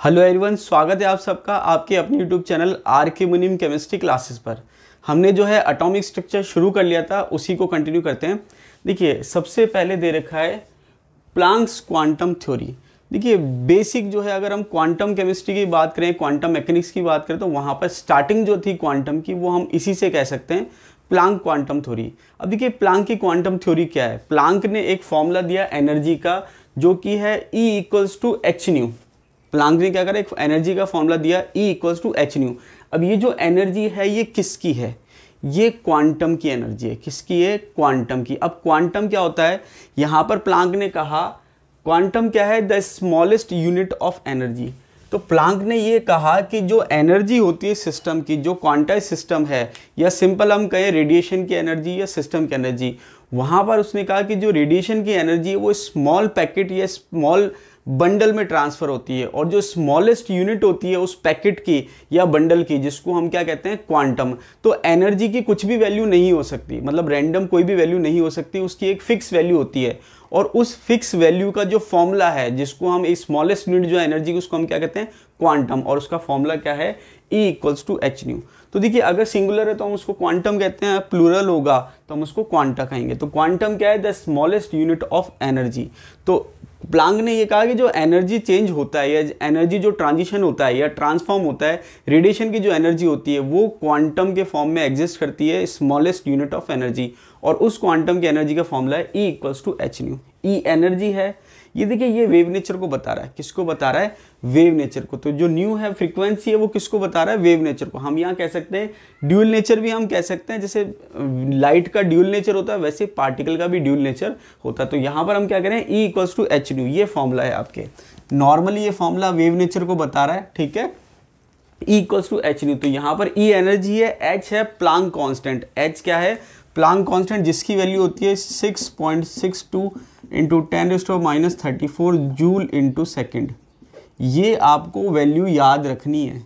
Hello everyone, स्वागत है आप सबका आपके अपने यूट्यूब चैनल आर के मुनिम केमिस्ट्री क्लासेस पर। हमने जो है अटोमिक स्ट्रक्चर शुरू कर लिया था, उसी को कंटिन्यू करते हैं। देखिए, सबसे पहले दे रखा है प्लांक्स क्वांटम थ्योरी। देखिए बेसिक जो है, अगर हम क्वांटम केमिस्ट्री की बात करें क्वांटम मैकेनिक्स की बात करें तो वहाँ पर स्टार्टिंग जो थी क्वांटम की, वो हम इसी से कह सकते हैं, प्लांक क्वांटम थ्योरी अब देखिए, प्लांक की क्वांटम थ्योरी क्या है? प्लांक ने एक फॉर्मूला दिया एनर्जी का, जो कि है E equals to H nu Planck ने क्या करा एक एनर्जी का फॉर्मूला दिया E equals to H nu अब ये जो एनर्जी है, ये किसकी है? ये क्वांटम की एनर्जी है। किसकी है? क्वांटम की। अब क्वांटम क्या होता है? यहाँ पर प्लांक ने कहा क्वांटम क्या है? The smallest unit of energy तो प्लांक ने ये कहा कि जो एनर्जी होती है सिस्टम की, जो क्वांटाइज सिस्टम है, या सिंपल हम कहें रेडिएशन की एनर्जी या सिस्टम की एनर्जी, वहाँ पर उसने कहा कि जो रेडिएशन की एनर्जी है, वो स्मॉल पैकेट या स्मॉल बंडल में ट्रांसफ़र होती है और जो स्मॉलेस्ट यूनिट होती है उस पैकेट की या बंडल की, जिसको हम क्या कहते हैं, क्वांटम। तो एनर्जी की कुछ भी वैल्यू नहीं हो सकती मतलब रैंडम कोई भी वैल्यू नहीं हो सकती, उसकी एक फिक्स वैल्यू होती है। और उस फिक्स वैल्यू का जो फॉर्मूला है, जिसको हम स्मॉलेस्ट यूनिट जो एनर्जी की, उसको हम क्या कहते हैं, क्वांटम। और उसका फॉर्मूला क्या है E equals to H nu तो देखिए, अगर सिंगुलर है तो हम उसको क्वांटम कहते हैं प्लूरल होगा तो हम उसको क्वांटा कहेंगे। तो क्वांटम क्या है the smallest unit of energy तो प्लांग ने ये कहा कि जो एनर्जी चेंज होता है या एनर्जी जो ट्रांजिशन होता है या ट्रांसफॉर्म होता है, रेडिएशन की जो एनर्जी होती है, वो क्वांटम के फॉर्म में एग्जिस्ट करती है, स्मॉलेस्ट यूनिट ऑफ़ एनर्जी। और उस क्वांटम की एनर्जी का फॉर्मूला है E equals to H nu E energy है ये देखिए, ये वेव नेचर को बता रहा है। किसको बता रहा है? वेव नेचर को। तो जो न्यू है फ्रीक्वेंसी है, वो किसको बता रहा है? वेव नेचर को। हम यहाँ कह सकते हैं ड्यूल नेचर भी हम कह सकते हैं। जैसे लाइट का ड्यूल नेचर होता है, वैसे पार्टिकल का भी ड्यूल नेचर होता है। तो यहाँ पर हम क्या करें? E equals to H nu ये फॉर्मूला है आपके। नॉर्मली ये फॉर्मूला वेव नेचर को बता रहा है, ठीक है? इक्वल्स टू एच न्यू तो यहाँ पर ई e एनर्जी है एच है प्लांग कॉन्स्टेंट एच क्या है? प्लांग कांस्टेंट जिसकी वैल्यू होती है six point six two into ten raised of minus thirty four joule into second ये आपको वैल्यू याद रखनी है।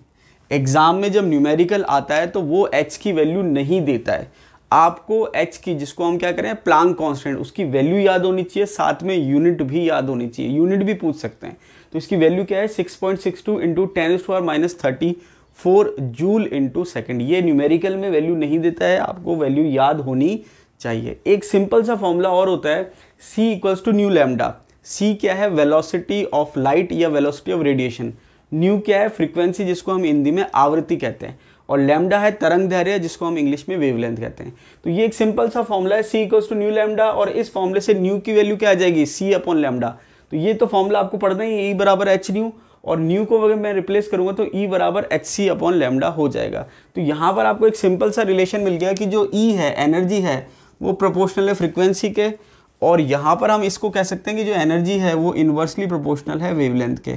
एग्ज़ाम में जब न्यूमेरिकल आता है तो वो एच की वैल्यू नहीं देता है। आपको एच की, जिसको हम क्या करें प्लांग कांस्टेंट, उसकी वैल्यू याद होनी चाहिए, साथ में यूनिट भी याद होनी चाहिए। यूनिट भी पूछ सकते हैं। तो इसकी वैल्यू क्या है? Six point six two into ten minus thirty four joule into second ये न्यूमेरिकल में वैल्यू नहीं देता है, आपको वैल्यू याद होनी चाहिए। एक सिंपल सा फॉर्मूला और होता है C equals to nu lambda C क्या है? वेलोसिटी ऑफ़ लाइट या वेलोसिटी ऑफ़ रेडिएशन न्यू क्या है? फ्रीक्वेंसी जिसको हम हिंदी में आवृत्ति कहते हैं। और लैमडा है तरंग धैर्य जिसको हम इंग्लिश में वेवलेंथ कहते हैं। तो ये एक सिंपल सा फॉर्मूला है C equals to nu lambda और इस फॉर्मूले से न्यू की वैल्यू क्या आ जाएगी? सी अपॉन लैमडा तो ये तो फॉर्मूला आपको पढ़ना ही ई बराबर एच न्यू और न्यू को अगर मैं रिप्लेस करूँगा तो ई e बराबर एच सी अपॉन लेमडा हो जाएगा। तो यहाँ पर आपको एक सिंपल सा रिलेशन मिल गया कि जो ई e है एनर्जी है, वो प्रोपोर्शनल है फ्रिक्वेंसी के, और यहाँ पर हम इसको कह सकते हैं कि जो एनर्जी है, वो इन्वर्सली प्रोपोर्शनल है वेवलेंथ के।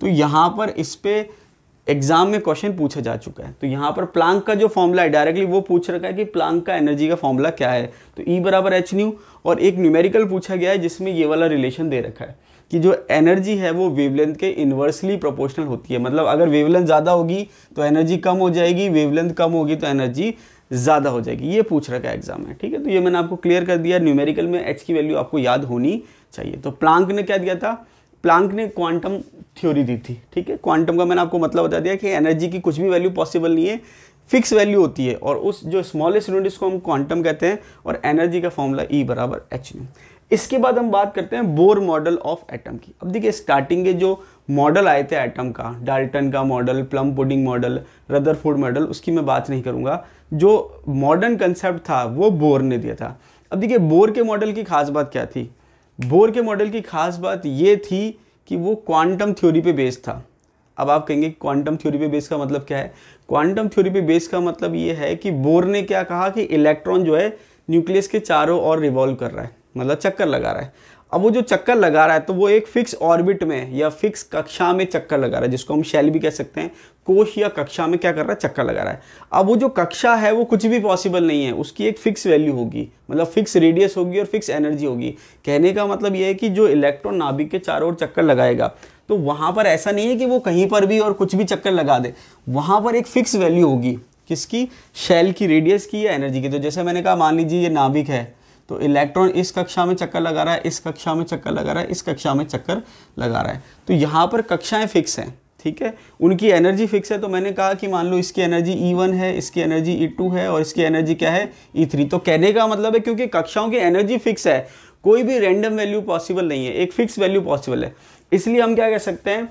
तो यहाँ पर इस पर एग्ज़ाम में क्वेश्चन पूछा जा चुका है। तो यहाँ पर प्लांक का जो फॉर्मूला है डायरेक्टली वो पूछ रखा है कि प्लांक का एनर्जी का फॉर्मूला क्या है। तो ई e बराबर एच न्यू और एक न्यूमेरिकल पूछा गया है जिसमें ये वाला रिलेशन दे रखा है। कि जो एनर्जी है वो वेवलेंथ के इन्वर्सली प्रोपोर्शनल होती है। मतलब अगर वेवलेंथ ज़्यादा होगी तो एनर्जी कम हो जाएगी वेवलेंथ कम होगी तो एनर्जी ज़्यादा हो जाएगी। ये पूछ रखा है एग्ज़ाम में, ठीक है? तो ये मैंने आपको क्लियर कर दिया। न्यूमेरिकल में एच की वैल्यू आपको याद होनी चाहिए। तो प्लांक ने क्या दिया था? प्लांक ने क्वांटम थ्योरी दी थी, ठीक है? क्वांटम का मैंने आपको मतलब बता दिया कि एनर्जी की कुछ भी वैल्यू पॉसिबल नहीं है। फिक्स वैल्यू होती है और उस जो स्मॉलेस्ट यूनिट इसको हम क्वांटम कहते हैं और एनर्जी का फॉर्मूला ई e बराबर एच न्यू इसके बाद हम बात करते हैं बोर मॉडल ऑफ़ एटम की। अब देखिए स्टार्टिंग के जो मॉडल आए थे एटम का डाल्टन का model plum pudding model Rutherford model उसकी मैं बात नहीं करूँगा। जो मॉडर्न कंसेप्ट था, वो बोर ने दिया था। अब देखिए, बोर के मॉडल की खास बात क्या थी? बोर के मॉडल की खास बात ये थी कि वो क्वांटम थ्योरी पे बेस्ड था। अब आप कहेंगे क्वांटम थ्योरी पे बेस का मतलब क्या है? क्वांटम थ्योरी पे बेस का मतलब ये है कि बोर ने क्या कहा कि इलेक्ट्रॉन जो है न्यूक्लियस के चारों ओर रिवॉल्व कर रहा है। मतलब चक्कर लगा रहा है। अब वो जो चक्कर लगा रहा है तो वो एक फिक्स ऑर्बिट में या फिक्स कक्षा में चक्कर लगा रहा है, जिसको हम शैल भी कह सकते हैं। कोश या कक्षा में क्या कर रहा है? चक्कर लगा रहा है। अब वो जो कक्षा है, वो कुछ भी पॉसिबल नहीं है। उसकी एक फिक्स वैल्यू होगी मतलब फिक्स रेडियस होगी और फिक्स एनर्जी होगी। कहने का मतलब ये है कि जो इलेक्ट्रॉन नाभिक के चारों ओर चक्कर लगाएगा तो वहाँ पर ऐसा नहीं है कि वो कहीं पर भी और कुछ भी चक्कर लगा दे। वहाँ पर एक फिक्स वैल्यू होगी, किसकी? शैल की रेडियस की या एनर्जी की। तो जैसे मैंने कहा, मान लीजिए ये नाभिक है तो इलेक्ट्रॉन इस कक्षा में चक्कर लगा रहा है, इस कक्षा में चक्कर लगा रहा है, इस कक्षा में चक्कर लगा रहा है। तो यहाँ पर कक्षाएँ फिक्स हैं, ठीक है? उनकी एनर्जी फिक्स है तो मैंने कहा कि मान लो इसकी एनर्जी ई वन है, इसकी एनर्जी ई टू है और इसकी एनर्जी क्या है? ई थ्री तो कहने का मतलब है क्योंकि कक्षाओं की एनर्जी फिक्स है, कोई भी रैंडम वैल्यू पॉसिबल नहीं है, एक फिक्स वैल्यू पॉसिबल है। इसलिए हम क्या कह सकते हैं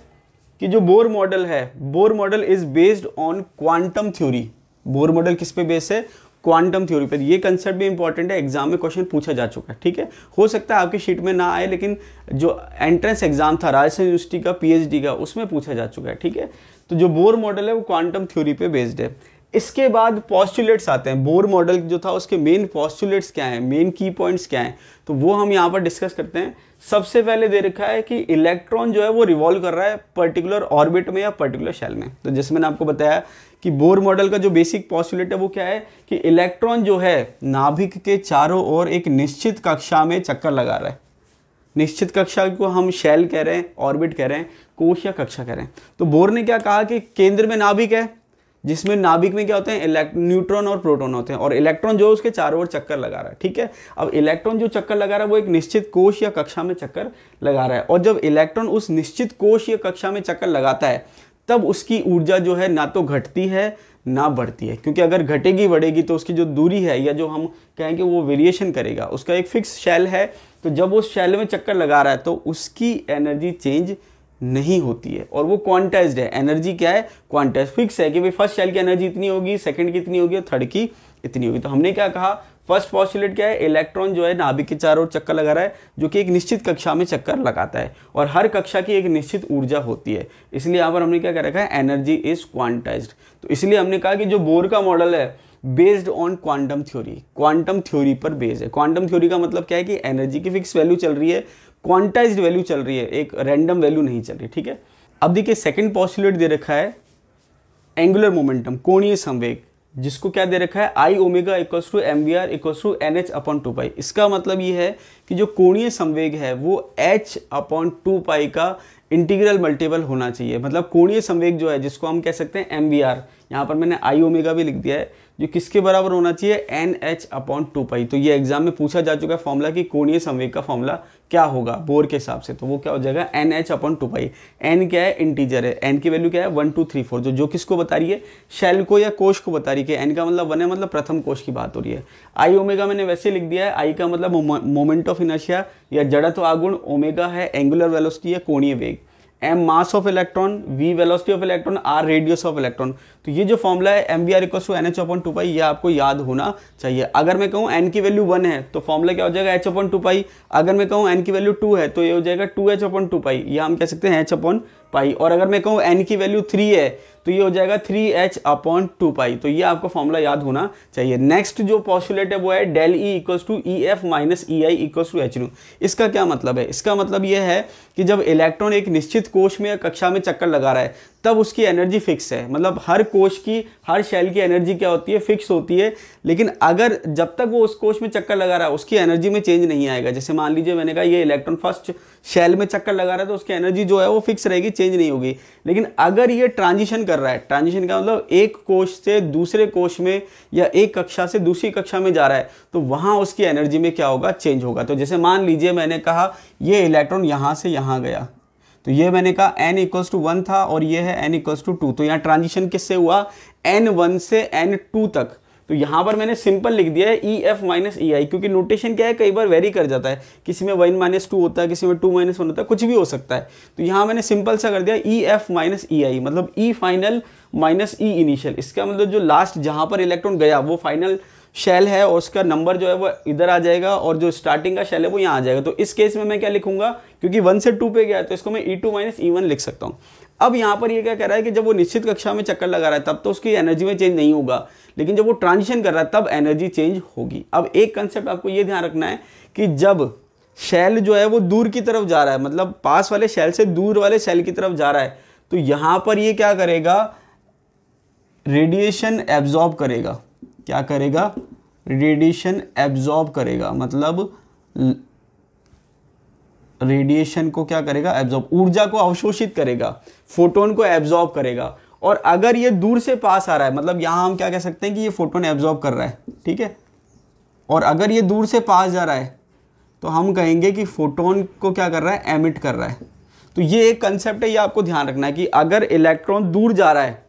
कि जो बोर मॉडल है Bohr model is based on quantum theory Bohr model किस पे बेस है? क्वांटम थ्योरी पर ये कंसेप्ट भी इंपॉर्टेंट है एग्ज़ाम में क्वेश्चन पूछा जा चुका है, ठीक है? हो सकता है आपकी शीट में ना आए, लेकिन जो एंट्रेंस एग्ज़ाम था राजस्थान यूनिवर्सिटी का पीएचडी का, उसमें पूछा जा चुका है, ठीक है? तो जो बोर मॉडल है, वो क्वांटम थ्योरी पे बेस्ड है। इसके बाद पॉस्टुलेट्स आते हैं। बोर मॉडल जो था, उसके मेन पॉस्टुलेट्स क्या हैं? मेन की पॉइंट्स क्या हैं? तो वो हम यहाँ पर डिस्कस करते हैं। सबसे पहले दे रखा है कि इलेक्ट्रॉन जो है, वो रिवॉल्व कर रहा है पर्टिकुलर ऑर्बिट में या पर्टिकुलर शेल में। तो जैसे मैंने आपको बताया कि बोर मॉडल का जो बेसिक पॉस्टुलेट है वो क्या है कि इलेक्ट्रॉन जो है नाभिक के चारों ओर एक निश्चित कक्षा में चक्कर लगा रहा है। निश्चित कक्षा को हम शेल कह रहे हैं ऑर्बिट कह रहे हैं, कोश या कक्षा कह रहे हैं। तो बोर ने क्या कहा कि केंद्र में नाभिक है, जिसमें नाभिक में क्या होते हैं न्यूट्रॉन और प्रोटॉन होते हैं। और इलेक्ट्रॉन जो उसके चारों ओर चक्कर लगा रहा है, ठीक है? अब इलेक्ट्रॉन जो चक्कर लगा रहा है, वो एक निश्चित कोश या कक्षा में चक्कर लगा रहा है। और जब इलेक्ट्रॉन उस निश्चित कोश या कक्षा में चक्कर लगाता है तब उसकी ऊर्जा जो है ना तो घटती है, ना बढ़ती है। क्योंकि अगर घटेगी, बढ़ेगी तो उसकी जो दूरी है या जो हम कहेंगे वो वेरिएशन करेगा। उसका एक फिक्स शैल है तो जब वो शैल में चक्कर लगा रहा है तो उसकी एनर्जी चेंज नहीं होती है। और वो क्वांटाइज्ड है। एनर्जी क्या है? क्वांटाइज फिक्स है कि भाई फ़र्स्ट शैल की एनर्जी इतनी होगी सेकंड की इतनी होगी, और थर्ड की इतनी होगी। तो हमने क्या कहा? फ़र्स्ट पॉस्टुलेट क्या है? इलेक्ट्रॉन जो है नाभिक के चारों ओर चक्कर लगा रहा है, जो कि एक निश्चित कक्षा में चक्कर लगाता है और हर कक्षा की एक निश्चित ऊर्जा होती है। इसलिए यहाँ पर हमने क्या कह रखा है? एनर्जी इज़ क्वांटाइज्ड तो इसलिए हमने कहा कि जो बोर का मॉडल है based on quantum theory quantum theory पर बेस्ड है। क्वांटम थ्योरी का मतलब क्या है कि एनर्जी की फिक्स वैल्यू चल रही है क्वांटाइज्ड वैल्यू चल रही है, एक रैंडम वैल्यू नहीं चल रही, ठीक है? अब देखिए सेकंड पॉस्टुलेट दे रखा है एंगुलर मोमेंटम कोणीय संवेग। जिसको क्या दे रखा है? I omega equals to M B R equals to N H upon two pi इसका मतलब ये है कि जो कोणीय संवेग है, वो एच अपॉन टू पाई का इंटीग्रल मल्टीपल होना चाहिए। मतलब कोणीय संवेग जो है, जिसको हम कह सकते हैं एम बी आर यहाँ पर मैंने आई ओमेगा भी लिख दिया है। जो किसके बराबर होना चाहिए? N H upon two pi तो ये एग्ज़ाम में पूछा जा चुका है फॉर्मूला कि कोणीय संवेग का फॉर्मूला क्या होगा बोर के हिसाब से। तो वो क्या हो जाएगा? N H upon two pi N क्या है? इंटीजर है। एन की वैल्यू क्या है? वन टू थ्री फोर जो जो किसको बता रही है? शेल को या कोश को बता रही है एन का मतलब वन है मतलब प्रथम कोश की बात हो रही है। आई ओमेगा मैंने वैसे लिख दिया है। आई का मतलब मोमेंट ऑफ़ इनर्शिया या जड़त्व आगुण ओमेगा है एंगुलर वेलोसिटी है, कोणीय वेग। M mass of electron V velocity of electron R radius of electron तो ये जो फॉर्मूला है M B R equal to N H upon two pi ये आपको याद होना चाहिए। अगर मैं कहूँ एन की वैल्यू वन है तो फॉर्मूला क्या हो जाएगा? एच अपॉन टू पाई अगर मैं कहूँ एन की वैल्यू टू है तो ये हो जाएगा two H upon two pi ये हम कह सकते हैं एच अपॉन पाई। और अगर मैं कहूँ एन की वैल्यू थ्री है तो ये हो जाएगा three H upon two pi तो ये आपको फॉर्मूला याद होना चाहिए। नेक्स्ट जो पॉस्टुलेट है, वो है del E equals to E F minus E I equals to H nu इसका क्या मतलब है? इसका मतलब ये है कि जब इलेक्ट्रॉन एक निश्चित कोश में या कक्षा में चक्कर लगा रहा है तब उसकी एनर्जी फिक्स है। मतलब हर कोश की, हर शेल की एनर्जी क्या होती है? फिक्स होती है। लेकिन अगर जब तक वो उस कोश में चक्कर लगा रहा है, उसकी एनर्जी में चेंज नहीं आएगा। जैसे मान लीजिए मैंने कहा ये इलेक्ट्रॉन फ़र्स्ट शेल में चक्कर लगा रहा है तो उसकी एनर्जी जो है वो फिक्स रहेगी चेंज नहीं होगी। लेकिन अगर ये ट्रांजिशन कर रहा है ट्रांजिशन का मतलब एक कोश से दूसरे कोश में या एक कक्षा से दूसरी कक्षा में जा रहा है तो वहाँ उसकी एनर्जी में क्या होगा? चेंज होगा। तो जैसे मान लीजिए मैंने कहा ये इलेक्ट्रॉन यहाँ से यहाँ गया। तो ये मैंने कहा एन इक्वल्स टू वन था और ये है एन इक्वल्स टू टू तो यहाँ ट्रांजिशन किससे हुआ? एन वन से एन टू तक. तो यहाँ पर मैंने सिंपल लिख दिया है ई एफ़ माइनस ई आई क्योंकि नोटेशन क्या है? कई बार वेरी कर जाता है. किसी में वन माइनस टू होता है, किसी में टू माइनस वन होता है, कुछ भी हो सकता है. तो यहाँ मैंने सिंपल सा कर दिया ई एफ़ माइनस ई आई मतलब E final minus E initial इसका मतलब जो लास्ट जहाँ पर इलेक्ट्रॉन गया, वो फाइनल शेल है और उसका नंबर जो है वो इधर आ जाएगा और जो स्टार्टिंग का शेल है वो यहाँ आ जाएगा। तो इस केस में मैं क्या लिखूँगा? क्योंकि वन से टू पे गया तो इसको मैं E two minus E one लिख सकता हूँ। अब यहाँ पर ये क्या कह रहा है कि जब वो निश्चित कक्षा में चक्कर लगा रहा है, तब तो उसकी एनर्जी में चेंज नहीं होगा। लेकिन जब वो ट्रांजिशन कर रहा है, तब एनर्जी चेंज होगी। अब एक कंसेप्ट आपको ये ध्यान रखना है कि जब शेल जो है वो दूर की तरफ़ जा रहा है मतलब पास वाले शेल से दूर वाले शेल की तरफ़ जा रहा है तो यहाँ पर ये क्या करेगा? रेडिएशन एब्जॉर्ब करेगा। क्या करेगा? रेडिएशन एब्जॉर्ब करेगा। मतलब रेडिएशन को क्या करेगा? एब्जॉर्ब ऊर्जा को अवशोषित करेगा। फोटोन को एब्जॉर्ब करेगा। और अगर ये दूर से पास आ रहा है मतलब यहाँ हम क्या कह सकते हैं कि ये फोटोन एब्जॉर्ब कर रहा है, ठीक है? और अगर ये दूर से पास जा रहा है तो हम कहेंगे कि फोटोन को क्या कर रहा है? एमिट कर रहा है। तो ये एक कंसेप्ट है, ये आपको ध्यान रखना है कि अगर इलेक्ट्रॉन दूर जा रहा है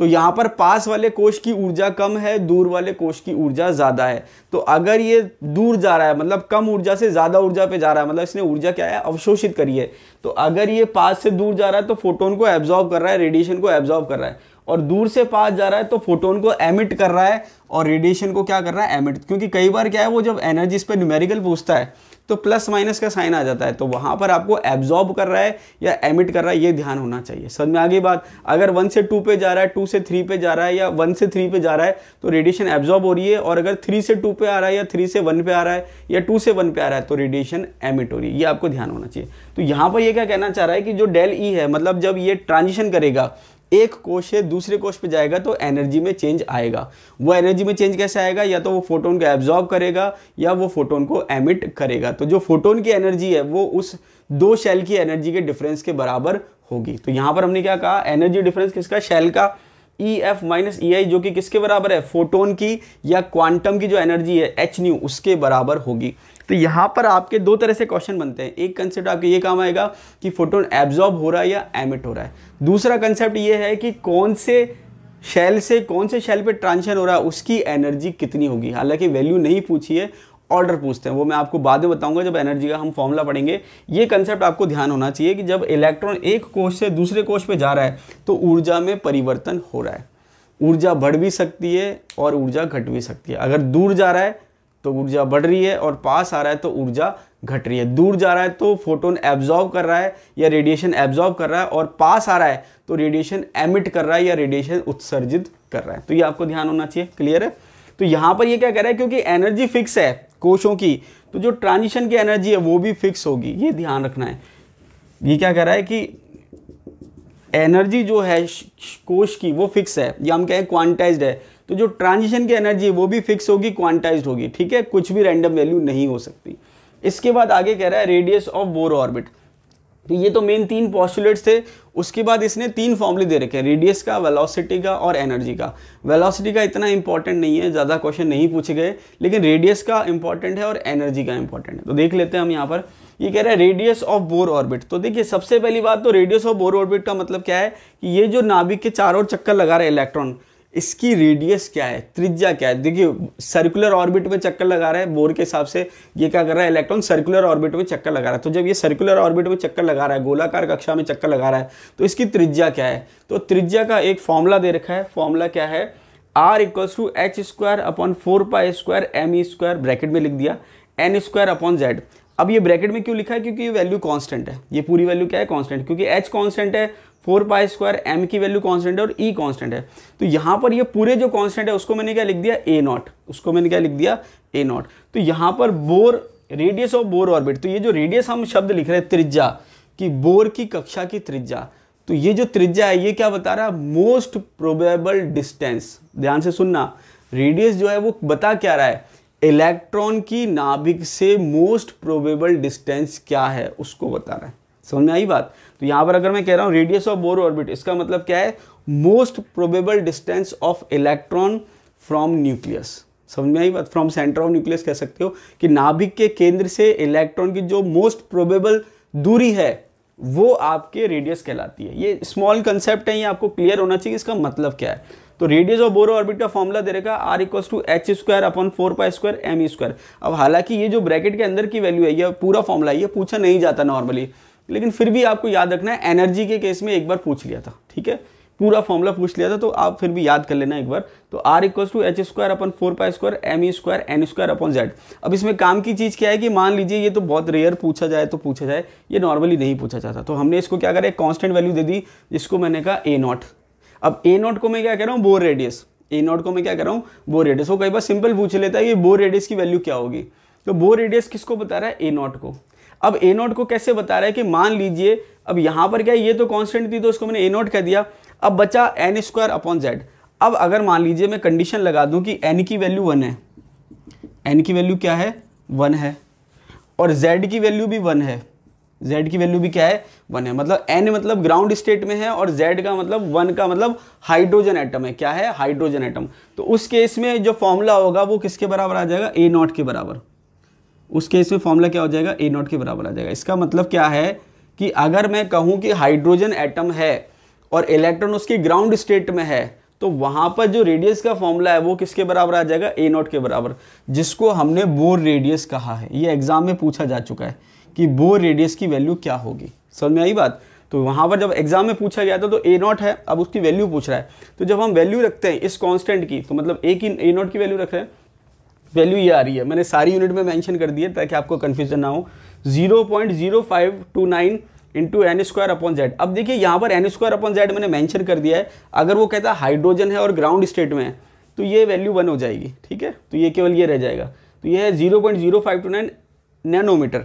तो यहाँ पर पास वाले कोश की ऊर्जा कम है, दूर वाले कोश की ऊर्जा ज़्यादा है। तो अगर ये दूर जा रहा है मतलब कम ऊर्जा से ज़्यादा ऊर्जा पे जा रहा है मतलब इसने ऊर्जा क्या है, अवशोषित करी है। तो अगर ये पास से दूर जा रहा है तो फोटोन को एब्जॉर्ब कर रहा है रेडिएशन को एब्जॉर्ब कर रहा है। और दूर से पास जा रहा है तो फोटोन को एमिट कर रहा है, और रेडिएशन को क्या कर रहा है एमिट क्योंकि कई बार क्या है, वो जब एनर्जी इस पर न्यूमेरिकल पूछता है तो प्लस माइनस का साइन आ जाता है। तो वहाँ पर आपको एब्जॉर्ब कर रहा है या एमिट कर रहा है, ये ध्यान होना चाहिए। समझ में आगे बात? अगर वन से टू पे जा रहा है टू से थ्री पे जा रहा है या वन से थ्री पे जा रहा है तो रेडिएशन एब्जॉर्ब हो रही है। और अगर थ्री से टू पे आ रहा है या थ्री से वन पे आ रहा है या टू से वन पे आ रहा है तो रेडिएशन एमिट हो रही है। ये आपको ध्यान होना चाहिए। तो यहाँ पर यह क्या कहना चाह रहा है कि जो डेल ई e है मतलब जब ये ट्रांजिशन करेगा एक कोश से दूसरे कोश पे जाएगा तो एनर्जी में चेंज आएगा। वो एनर्जी में चेंज कैसे आएगा? या तो वो फोटोन को एब्जॉर्ब करेगा, या वो फोटोन को एमिट करेगा। तो जो फोटोन की एनर्जी है, वो उस दो शेल की एनर्जी के डिफरेंस के बराबर होगी। तो यहाँ पर हमने क्या कहा? एनर्जी डिफरेंस किसका? शेल का। ई एफ़ माइनस ई आई जो कि किसके बराबर है? फोटोन की या क्वांटम की जो एनर्जी है एच न्यू उसके बराबर होगी। तो यहाँ पर आपके दो तरह से क्वेश्चन बनते हैं। एक कंसेप्ट आपके ये काम आएगा कि फोटोन एब्जॉर्ब हो रहा है या एमिट हो रहा है। दूसरा कंसेप्ट ये है कि कौन से शेल से, कौन से शेल पे ट्रांशन हो रहा है, उसकी एनर्जी कितनी होगी। हालाँकि वैल्यू नहीं पूछी है ऑर्डर पूछते हैं। वो मैं आपको बाद में बताऊँगा जब एनर्जी का हम फॉर्मूला पढ़ेंगे। ये कंसेप्ट आपको ध्यान होना चाहिए कि जब इलेक्ट्रॉन एक कोष से दूसरे कोष पे जा रहा है तो ऊर्जा में परिवर्तन हो रहा है। ऊर्जा बढ़ भी सकती है और ऊर्जा घट भी सकती है। अगर दूर जा रहा है तो ऊर्जा बढ़ रही है और पास आ रहा है तो ऊर्जा घट रही है। दूर जा रहा है तो फोटोन एब्जॉर्ब कर रहा है या रेडिएशन एब्जॉर्ब कर रहा है और पास आ रहा है तो रेडिएशन एमिट कर रहा है या रेडिएशन उत्सर्जित कर रहा है। तो ये आपको ध्यान होना चाहिए। क्लियर है? तो यहाँ पर ये क्या कह रहा है? क्योंकि एनर्जी फिक्स है। कोशों की तो जो ट्रांजिशन की एनर्जी है वो भी फिक्स होगी। ये ध्यान रखना है। ये क्या कह रहा है कि एनर्जी जो है, कोश की, वो फिक्स है। या हम कहें क्वांटाइज्ड है। तो जो ट्रांजिशन की एनर्जी है, वो भी फिक्स होगी क्वांटाइज होगी। ठीक है? कुछ भी रैंडम वैल्यू नहीं हो सकती। इसके बाद आगे कह रहा है रेडियस ऑफ़ बोर ऑर्बिट तो ये तो मेन तीन पॉस्टुलेट्स थे। उसके बाद इसने तीन फॉर्मूले दे रखे हैं रेडियस का वेलोसिटी का और एनर्जी का। वेलोसिटी का इतना इंपॉर्टेंट नहीं है, ज़्यादा क्वेश्चन नहीं पूछे गए, लेकिन रेडियस का इंपॉर्टेंट है और एनर्जी का इंपॉर्टेंट है। तो देख लेते हैं हम यहाँ पर। ये कह रहा है रेडियस ऑफ़ बोर ऑर्बिट तो देखिए, सबसे पहली बात तो रेडियस ऑफ़ बोर ऑर्बिट का मतलब क्या है कि ये जो नाभिक के चारों चक्कर लगा रहे इलेक्ट्रॉन इसकी रेडियस क्या है? त्रिज्या क्या है? देखिए सर्कुलर ऑर्बिट में चक्कर लगा रहा है बोर के हिसाब से ये क्या कर रहा है? इलेक्ट्रॉन सर्कुलर ऑर्बिट में चक्कर लगा रहा है। तो जब ये सर्कुलर ऑर्बिट में चक्कर लगा रहा है, गोलाकार कक्षा में चक्कर लगा रहा है तो इसकी त्रिज्या क्या है? तो त्रिज्या का एक फॉर्मूला दे रखा है। फॉर्मूला क्या है? R equals to H square upon four pi square M E square bracket में लिख दिया। एन स्क्वायर अपॉन जेड अब ये ब्रैकेट में क्यों लिखा है? क्योंकि ये वैल्यू कांस्टेंट है। ये पूरी वैल्यू क्या है? कांस्टेंट क्योंकि एच कांस्टेंट है फोर पाई स्क्वायर एम की वैल्यू कांस्टेंट है और ई e कांस्टेंट है। तो यहाँ पर ये पूरे जो कांस्टेंट है, उसको मैंने क्या लिख दिया? ए नॉट उसको मैंने क्या लिख दिया? ए नॉट तो यहाँ पर Bohr radius of Bohr orbit तो ये जो रेडियस हम शब्द लिख रहे हैं, त्रिज्या, कि बोर की कक्षा की त्रिज्या तो ये जो त्रिज्या है, ये क्या बता रहा? है मोस्ट प्रोबेबल डिस्टेंस ध्यान से सुनना। रेडियस जो है, वो बता क्या रहा है? इलेक्ट्रॉन की नाभिक से मोस्ट प्रोबेबल डिस्टेंस क्या है? उसको बता रहा है। समझ में आई बात? तो यहाँ पर अगर मैं कह रहा हूँ रेडियस ऑफ़ बोर ऑर्बिट इसका मतलब क्या है? Most probable distance of electron from nucleus समझ में आई बात? फ्रॉम सेंटर ऑफ़ न्यूक्लियस कह सकते हो कि नाभिक के केंद्र से इलेक्ट्रॉन की जो मोस्ट प्रोबेबल दूरी है, वो आपके रेडियस कहलाती है। ये स्मॉल कंसेप्ट है, ये आपको क्लियर होना चाहिए इसका मतलब क्या है। तो रेडियस ऑफ़ बोरो ऑर्बिट का फॉर्मूला दे रखा R equal to H square upon four pi square M square अब हालाँकि ये जो ब्रैकेट के अंदर की वैल्यू है, ये पूरा फॉर्मूला ये पूछा नहीं जाता नॉर्मली लेकिन फिर भी आपको याद रखना है एनर्जी के केस में एक बार पूछ लिया था, ठीक है? पूरा फॉर्मूला पूछ लिया था तो आप फिर भी याद कर लेना एक बार। तो R equal to H square upon four pi square M E square N square upon Z अब इसमें काम की चीज़ क्या है कि मान लीजिए ये तो बहुत रेयर पूछा जाए तो पूछा जाए, ये नॉर्मली नहीं पूछा जाता। तो हमने इसको क्या करा, एक कॉन्स्टेंट वैल्यू दे दी, जिसको मैंने कहा ए नॉट अब ए नॉट को मैं क्या कह रहा हूँ? बोर रेडियस ए नॉट को मैं क्या कर रहा हूँ? बोर रेडियस वो कई बार सिंपल पूछ लेता है कि बोर रेडियस की वैल्यू क्या होगी? तो बोर रेडियस किसको बता रहा है? ए नॉट को। अब ए नोट को कैसे बता रहा है कि मान लीजिए, अब यहाँ पर क्या ये तो कॉन्स्टेंट थी तो उसको मैंने ए नोट कह दिया। अब बचा एन स्क्वायर अपॉन जेड अब अगर मान लीजिए मैं कंडीशन लगा दूँ कि एन की वैल्यू वन है। एन की वैल्यू क्या है? वन है। और जेड की वैल्यू भी वन है। जेड की वैल्यू भी क्या है? वन है। मतलब एन मतलब ग्राउंड स्टेट में है और जेड का मतलब वन का मतलब हाइड्रोजन एटम है। क्या है? हाइड्रोजन एटम तो उस केस में जो फॉर्मूला होगा वो किसके बराबर आ जाएगा? ए नॉट के बराबर। उस केस में फॉर्मूला क्या हो जाएगा? ए नॉट के बराबर आ जाएगा। इसका मतलब क्या है कि अगर मैं कहूँ कि हाइड्रोजन एटम है और इलेक्ट्रॉन उसकी ग्राउंड स्टेट में है तो वहाँ पर जो रेडियस का फॉर्मूला है, वो किसके बराबर आ जाएगा? ए नॉट के बराबर। जिसको हमने बोर रेडियस कहा है। ये एग्ज़ाम में पूछा जा चुका है कि बोर रेडियस की वैल्यू क्या होगी। समझ में आई बात? तो वहाँ पर जब एग्ज़ाम में पूछा गया था तो ए नॉट है। अब उसकी वैल्यू पूछ रहा है। तो जब हम वैल्यू रखते हैं इस कांस्टेंट की तो मतलब ए की ए नॉट की वैल्यू रख रहे हैं। वैल्यू ये आ रही है। मैंने सारी यूनिट में मेंशन कर दी है ताकि आपको कंफ्यूजन ना हो। Zero point zero five two nine into N square upon Z अब देखिए, यहाँ पर एन स्क्वायर अपॉन जेड मैंने मेंशन कर दिया है। अगर वो कहता है हाइड्रोजन है और ग्राउंड स्टेट में है तो ये वैल्यू वन हो जाएगी, ठीक है? तो ये केवल ये रह जाएगा। तो ये है zero point zero five two nine nanometre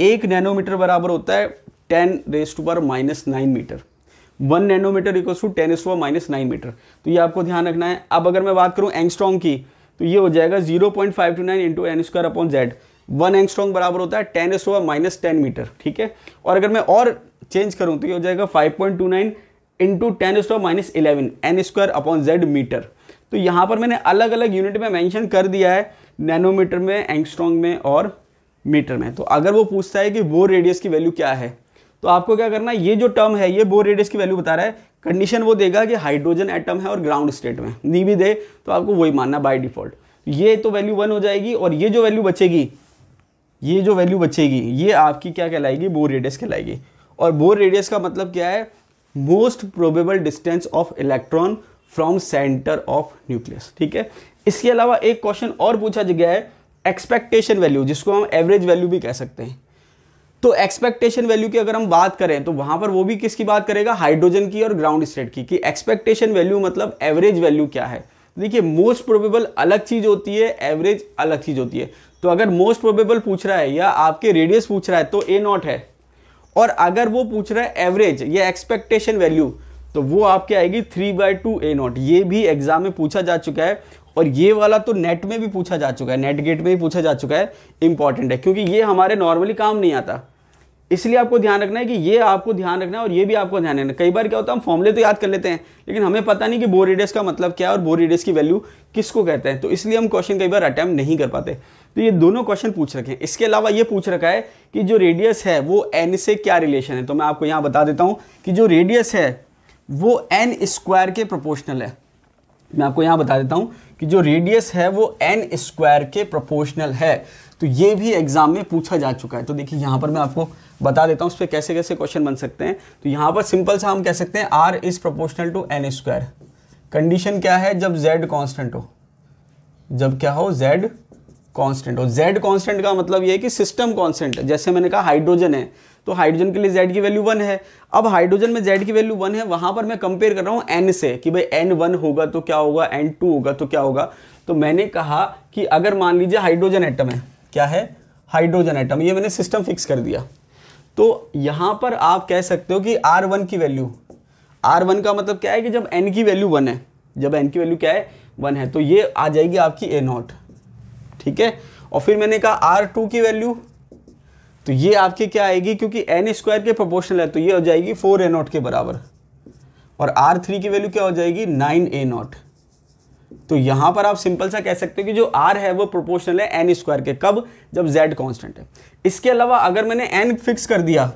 एक नैनोमीटर बराबर होता है टेन रेस टू पर minus nine metre one nanometre equal to ten S minus nine metre तो ये आपको ध्यान रखना है। अब अगर मैं बात करूँ एंगस्ट्रॉन्ग की तो ये हो जाएगा zero point five two nine into N square upon Z one angstrom बराबर होता है ten S over minus ten metre, ठीक है? और अगर मैं और चेंज करूँ तो ये हो जाएगा five point two nine into ten S over minus eleven N square upon Z metre तो यहाँ पर मैंने अलग अलग यूनिट में मैंशन कर दिया है नैनोमीटर में, एंगस्ट्रॉन्ग में और मीटर में। तो अगर वो पूछता है कि बोर रेडियस की वैल्यू क्या है तो आपको क्या करना है? ये जो टर्म है, ये बोर रेडियस की वैल्यू बता रहा है कंडीशन वो देगा कि हाइड्रोजन एटम है और ग्राउंड स्टेट में नी भी दे तो आपको वही मानना बाय डिफ़ॉल्ट ये तो वैल्यू वन हो जाएगी और ये जो वैल्यू बचेगी, ये जो वैल्यू बचेगी, ये आपकी क्या कहलाएगी? बोर रेडियस कहलाएगी. और बोर रेडियस का मतलब क्या है? Most probable distance of electron from centre of nucleus ठीक है? इसके अलावा एक क्वेश्चन और पूछा गया है एक्सपेक्टेशन वैल्यू जिसको हम एवरेज वैल्यू भी कह सकते हैं. तो एक्सपेक्टेशन वैल्यू की अगर हम बात करें तो वहाँ पर वो भी किसकी बात करेगा? हाइड्रोजन की और ग्राउंड स्टेट की, कि एक्सपेक्टेशन वैल्यू मतलब एवरेज वैल्यू क्या है? देखिए मोस्ट प्रोबेबल अलग चीज़ होती है एवरेज अलग चीज़ होती है। तो अगर मोस्ट प्रोबेबल पूछ रहा है या आपके रेडियस पूछ रहा है तो ए नॉट है। और अगर वो पूछ रहा है एवरेज या एक्सपेक्टेशन वैल्यू तो वो आपके आएगी three by two A naught ये भी एग्ज़ाम में पूछा जा चुका है, और ये वाला तो नेट में भी पूछा जा चुका है नेट गेट में भी पूछा जा चुका है इंपॉर्टेंट है, क्योंकि ये हमारे नॉर्मली काम नहीं आता। इसलिए आपको ध्यान रखना है कि ये आपको ध्यान रखना है और ये भी आपको ध्यान रखना है। कई बार क्या होता है, हम फॉर्मुले तो याद कर लेते हैं, लेकिन हमें पता नहीं कि बोर रेडियस का मतलब क्या है और बोर रेडियस की वैल्यू किसको कहते हैं। तो इसलिए हम क्वेश्चन कई बार अटैम्प्ट नहीं कर पाते। तो ये दोनों क्वेश्चन पूछ रखे हैं। इसके अलावा ये पूछ रखा है कि जो रेडियस है, वो एन से क्या रिलेशन है? तो मैं आपको यहाँ बता देता हूँ कि जो रेडियस है, वो एन स्क्वायर के प्रोपोर्शनल है। मैं आपको यहाँ बता देता हूँ कि जो रेडियस है, वो एन स्क्वायर के प्रोपोर्शनल है। तो ये भी एग्ज़ाम में पूछा जा चुका है। तो देखिए, यहाँ पर मैं आपको बता देता हूँ उस पर कैसे कैसे क्वेश्चन बन सकते हैं। तो यहाँ पर सिंपल सा हम कह सकते हैं R is proportional to N square condition क्या है? जब जेड कॉन्स्टेंट हो। जब क्या हो? जेड कांस्टेंट हो। जेड कांस्टेंट का मतलब ये है कि सिस्टम कांस्टेंट जैसे मैंने कहा हाइड्रोजन है तो हाइड्रोजन के लिए जेड की वैल्यू वन है। अब हाइड्रोजन में जेड की वैल्यू वन है, वहाँ पर मैं कंपेयर कर रहा हूँ एन से कि भाई एन वन होगा तो क्या होगा? एन टू होगा तो क्या होगा? तो मैंने कहा कि अगर मान लीजिए हाइड्रोजन एटम है, क्या है? हाइड्रोजन एटम ये मैंने सिस्टम फिक्स कर दिया। तो यहाँ पर आप कह सकते हो कि आर वन की वैल्यू आर वन का मतलब क्या है कि जब एन की वैल्यू वन है, जब एन की वैल्यू क्या है वन है तो ये आ जाएगी आपकी ए नॉट। ठीक है? और फिर मैंने कहा आर टू की वैल्यू तो ये आपकी क्या आएगी, क्योंकि एन स्क्वायर के प्रोपोर्शनल है तो ये हो जाएगी फोर ए नॉट के बराबर। और आर थ्री की वैल्यू क्या हो जाएगी नाइन ए नॉट। तो यहाँ पर आप सिंपल सा कह सकते हो कि जो आर है वो प्रोपोर्शनल है एन स्क्वायर के, कब? जब जेड कांस्टेंट है। इसके अलावा अगर मैंने एन फिक्स कर दिया,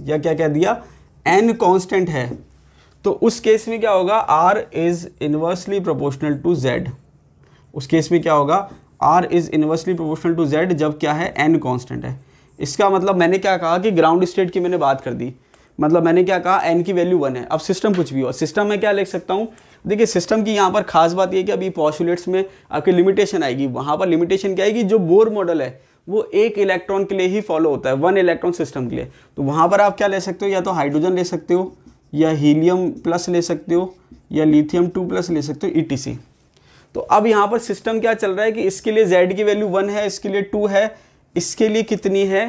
या क्या कह दिया? एन कांस्टेंट है तो उस केस में क्या होगा? R is inversely proportional to Z उस केस में क्या होगा? R is inversely proportional to Z जब क्या है? एन कांस्टेंट है। इसका मतलब मैंने क्या कहा कि ग्राउंड स्टेट की मैंने बात कर दी। मतलब मैंने क्या कहा? एन की वैल्यू वन है। अब सिस्टम कुछ भी हो। सिस्टम में क्या लिख सकता हूँ? देखिए सिस्टम की यहाँ पर खास बात ये कि अभी पॉस्टुलेट्स में आपकी लिमिटेशन आएगी। वहाँ पर लिमिटेशन क्या आएगी जो बोर मॉडल है, वो एक इलेक्ट्रॉन के लिए ही फॉलो होता है वन इलेक्ट्रॉन सिस्टम के लिए। तो वहाँ पर आप क्या ले सकते हो? या तो हाइड्रोजन ले सकते हो, या हीलियम प्लस ले सकते हो, या लिथियम टू प्लस ले सकते हो ई तो अब यहाँ पर सिस्टम क्या चल रहा है कि इसके लिए जेड की वैल्यू वन है, इसके लिए टू है, इसके लिए कितनी है?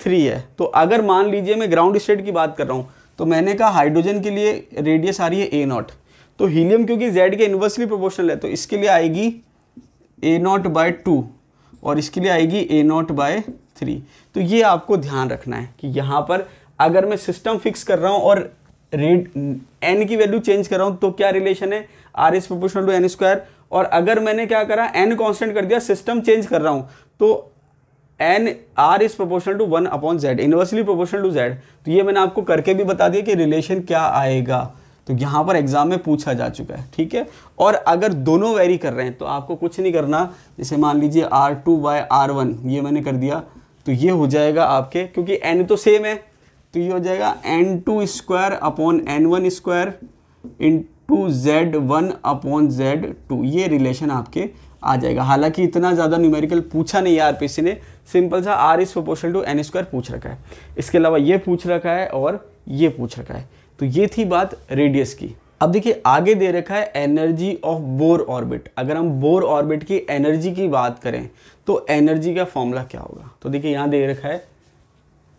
थ्री है। तो अगर मान लीजिए, मैं ग्राउंड स्टेट की बात कर रहा हूँ तो मैंने कहा हाइड्रोजन के लिए रेडियस आ रही है ए नॉट तो हीलियम क्योंकि जेड के इन्वर्सली प्रोपोर्शनल है तो इसके लिए आएगी ए नॉट बाय टू और इसके लिए आएगी ए नॉट बाय थ्री तो ये आपको ध्यान रखना है कि यहाँ पर अगर मैं सिस्टम फिक्स कर रहा हूँ और रेड एन की वैल्यू चेंज कर रहा हूँ तो क्या रिलेशन है? R is proportional to N square और अगर मैंने क्या करा एन कांस्टेंट कर दिया सिस्टम चेंज कर रहा हूँ तो N R is proportional to one upon Z inversely proportional to Z तो ये मैंने आपको करके भी बता दिया कि रिलेशन क्या आएगा। तो यहाँ पर एग्ज़ाम में पूछा जा चुका है, ठीक है? और अगर दोनों वेरी कर रहे हैं तो आपको कुछ नहीं करना। जैसे मान लीजिए R two by R one ये मैंने कर दिया तो ये हो जाएगा आपके, क्योंकि एन तो सेम है तो ये हो जाएगा N two square upon N one square into Z one upon Z two ये रिलेशन आपके आ जाएगा। हालाँकि इतना ज़्यादा न्यूमेरिकल पूछा नहीं है आरपीसी ने सिंपल सा R is proportional to N square पूछ रखा है। इसके अलावा ये पूछ रखा है और ये पूछ रखा है। तो ये थी बात रेडियस की। अब देखिए, आगे दे रखा है एनर्जी ऑफ़ बोर ऑर्बिट अगर हम बोर ऑर्बिट की एनर्जी की बात करें तो एनर्जी का फॉर्मूला क्या होगा? तो देखिए, यहाँ दे रखा है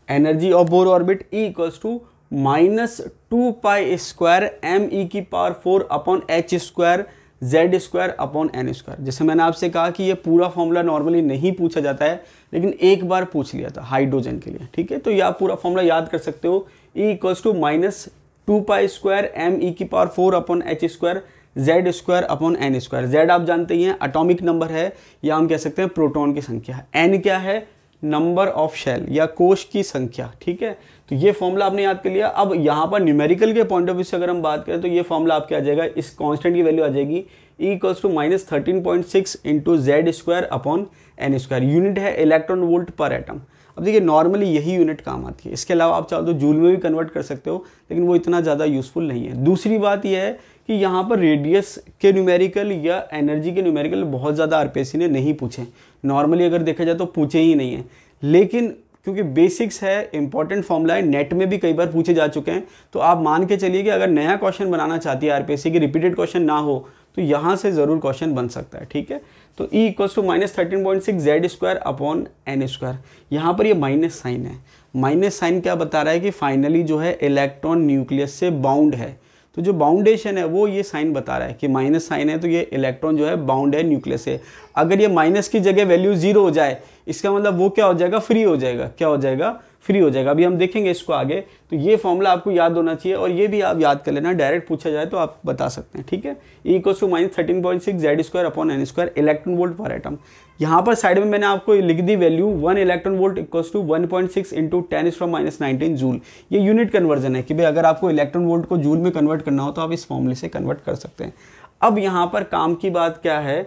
energy of Bohr orbit equals to minus two pi square M E की power four upon H square Z square upon N square जैसे मैंने आपसे कहा कि ये पूरा फॉर्मूला नॉर्मली नहीं पूछा जाता है, लेकिन एक बार पूछ लिया था हाइड्रोजन के लिए, ठीक है? तो यह पूरा फॉर्मूला याद कर सकते हो। E equals to minus two pi square M E की power four upon H square Z square upon N square. Z आप जानते ही हैं अटोमिक नंबर है, या हम कह सकते हैं प्रोटॉन की संख्या एन क्या है? नंबर ऑफ़ शेल या कोश की संख्या, ठीक है? तो ये फॉर्मूला आपने याद कर लिया। अब यहाँ पर न्यूमेरिकल के पॉइंट ऑफ़ व्यू से अगर हम बात करें तो ये फॉर्मूला आपके आ जाएगा। इस कांस्टेंट की वैल्यू आ जाएगी E equals to minus thirteen point six into Z square upon N square unit है इलेक्ट्रॉन वोल्ट पर एटम अब देखिए नॉर्मली यही यूनिट काम आती है। इसके अलावा आप चाहो तो जूल में भी कन्वर्ट कर सकते हो, लेकिन वो इतना ज़्यादा यूज़फुल नहीं है। दूसरी बात यह है कि यहाँ पर रेडियस के न्यूमेरिकल या एनर्जी के न्यूमेरिकल बहुत ज़्यादा आरपीएससी ने नहीं पूछे। नॉर्मली अगर देखा जाए तो पूछे ही नहीं है। लेकिन क्योंकि बेसिक्स है इंपॉर्टेंट फॉर्मूला है नेट में भी कई बार पूछे जा चुके हैं तो आप मान के चलिए कि अगर नया क्वेश्चन बनाना चाहती है आरपीएससी की रिपीटेड क्वेश्चन ना हो तो यहाँ से ज़रूर क्वेश्चन बन सकता है, ठीक है? तो E equals to minus thirteen point six Z square upon N square यहाँ पर ये माइनस साइन है। माइनस साइन क्या बता रहा है कि फाइनली जो है इलेक्ट्रॉन न्यूक्लियस से बाउंड है। तो जो बाउंडेशन है, वो ये साइन बता रहा है कि माइनस साइन है तो ये इलेक्ट्रॉन जो है बाउंड है न्यूक्लियस से। अगर ये माइनस की जगह वैल्यू ज़ीरो हो जाए, इसका मतलब वो क्या हो जाएगा? फ्री हो जाएगा। क्या हो जाएगा? फ्री हो जाएगा। अभी हम देखेंगे इसको आगे। तो ये फॉर्मूला आपको याद होना चाहिए और ये भी आप याद कर लेना। डायरेक्ट पूछा जाए तो आप बता सकते हैं, ठीक है? Equals to minus thirteen point six Z square upon N square electron volt per atom यहाँ पर साइड में मैंने आपको लिख दी value one electron volt equals to one point six into ten from minus nineteen joule ये unit conversion है कि भाई अगर आपको इलेक्ट्रॉन वोल्ट को जूल में कन्वर्ट करना हो तो आप इस फॉर्मूले से कन्वर्ट कर सकते हैं। अब यहाँ पर काम की बात क्या है?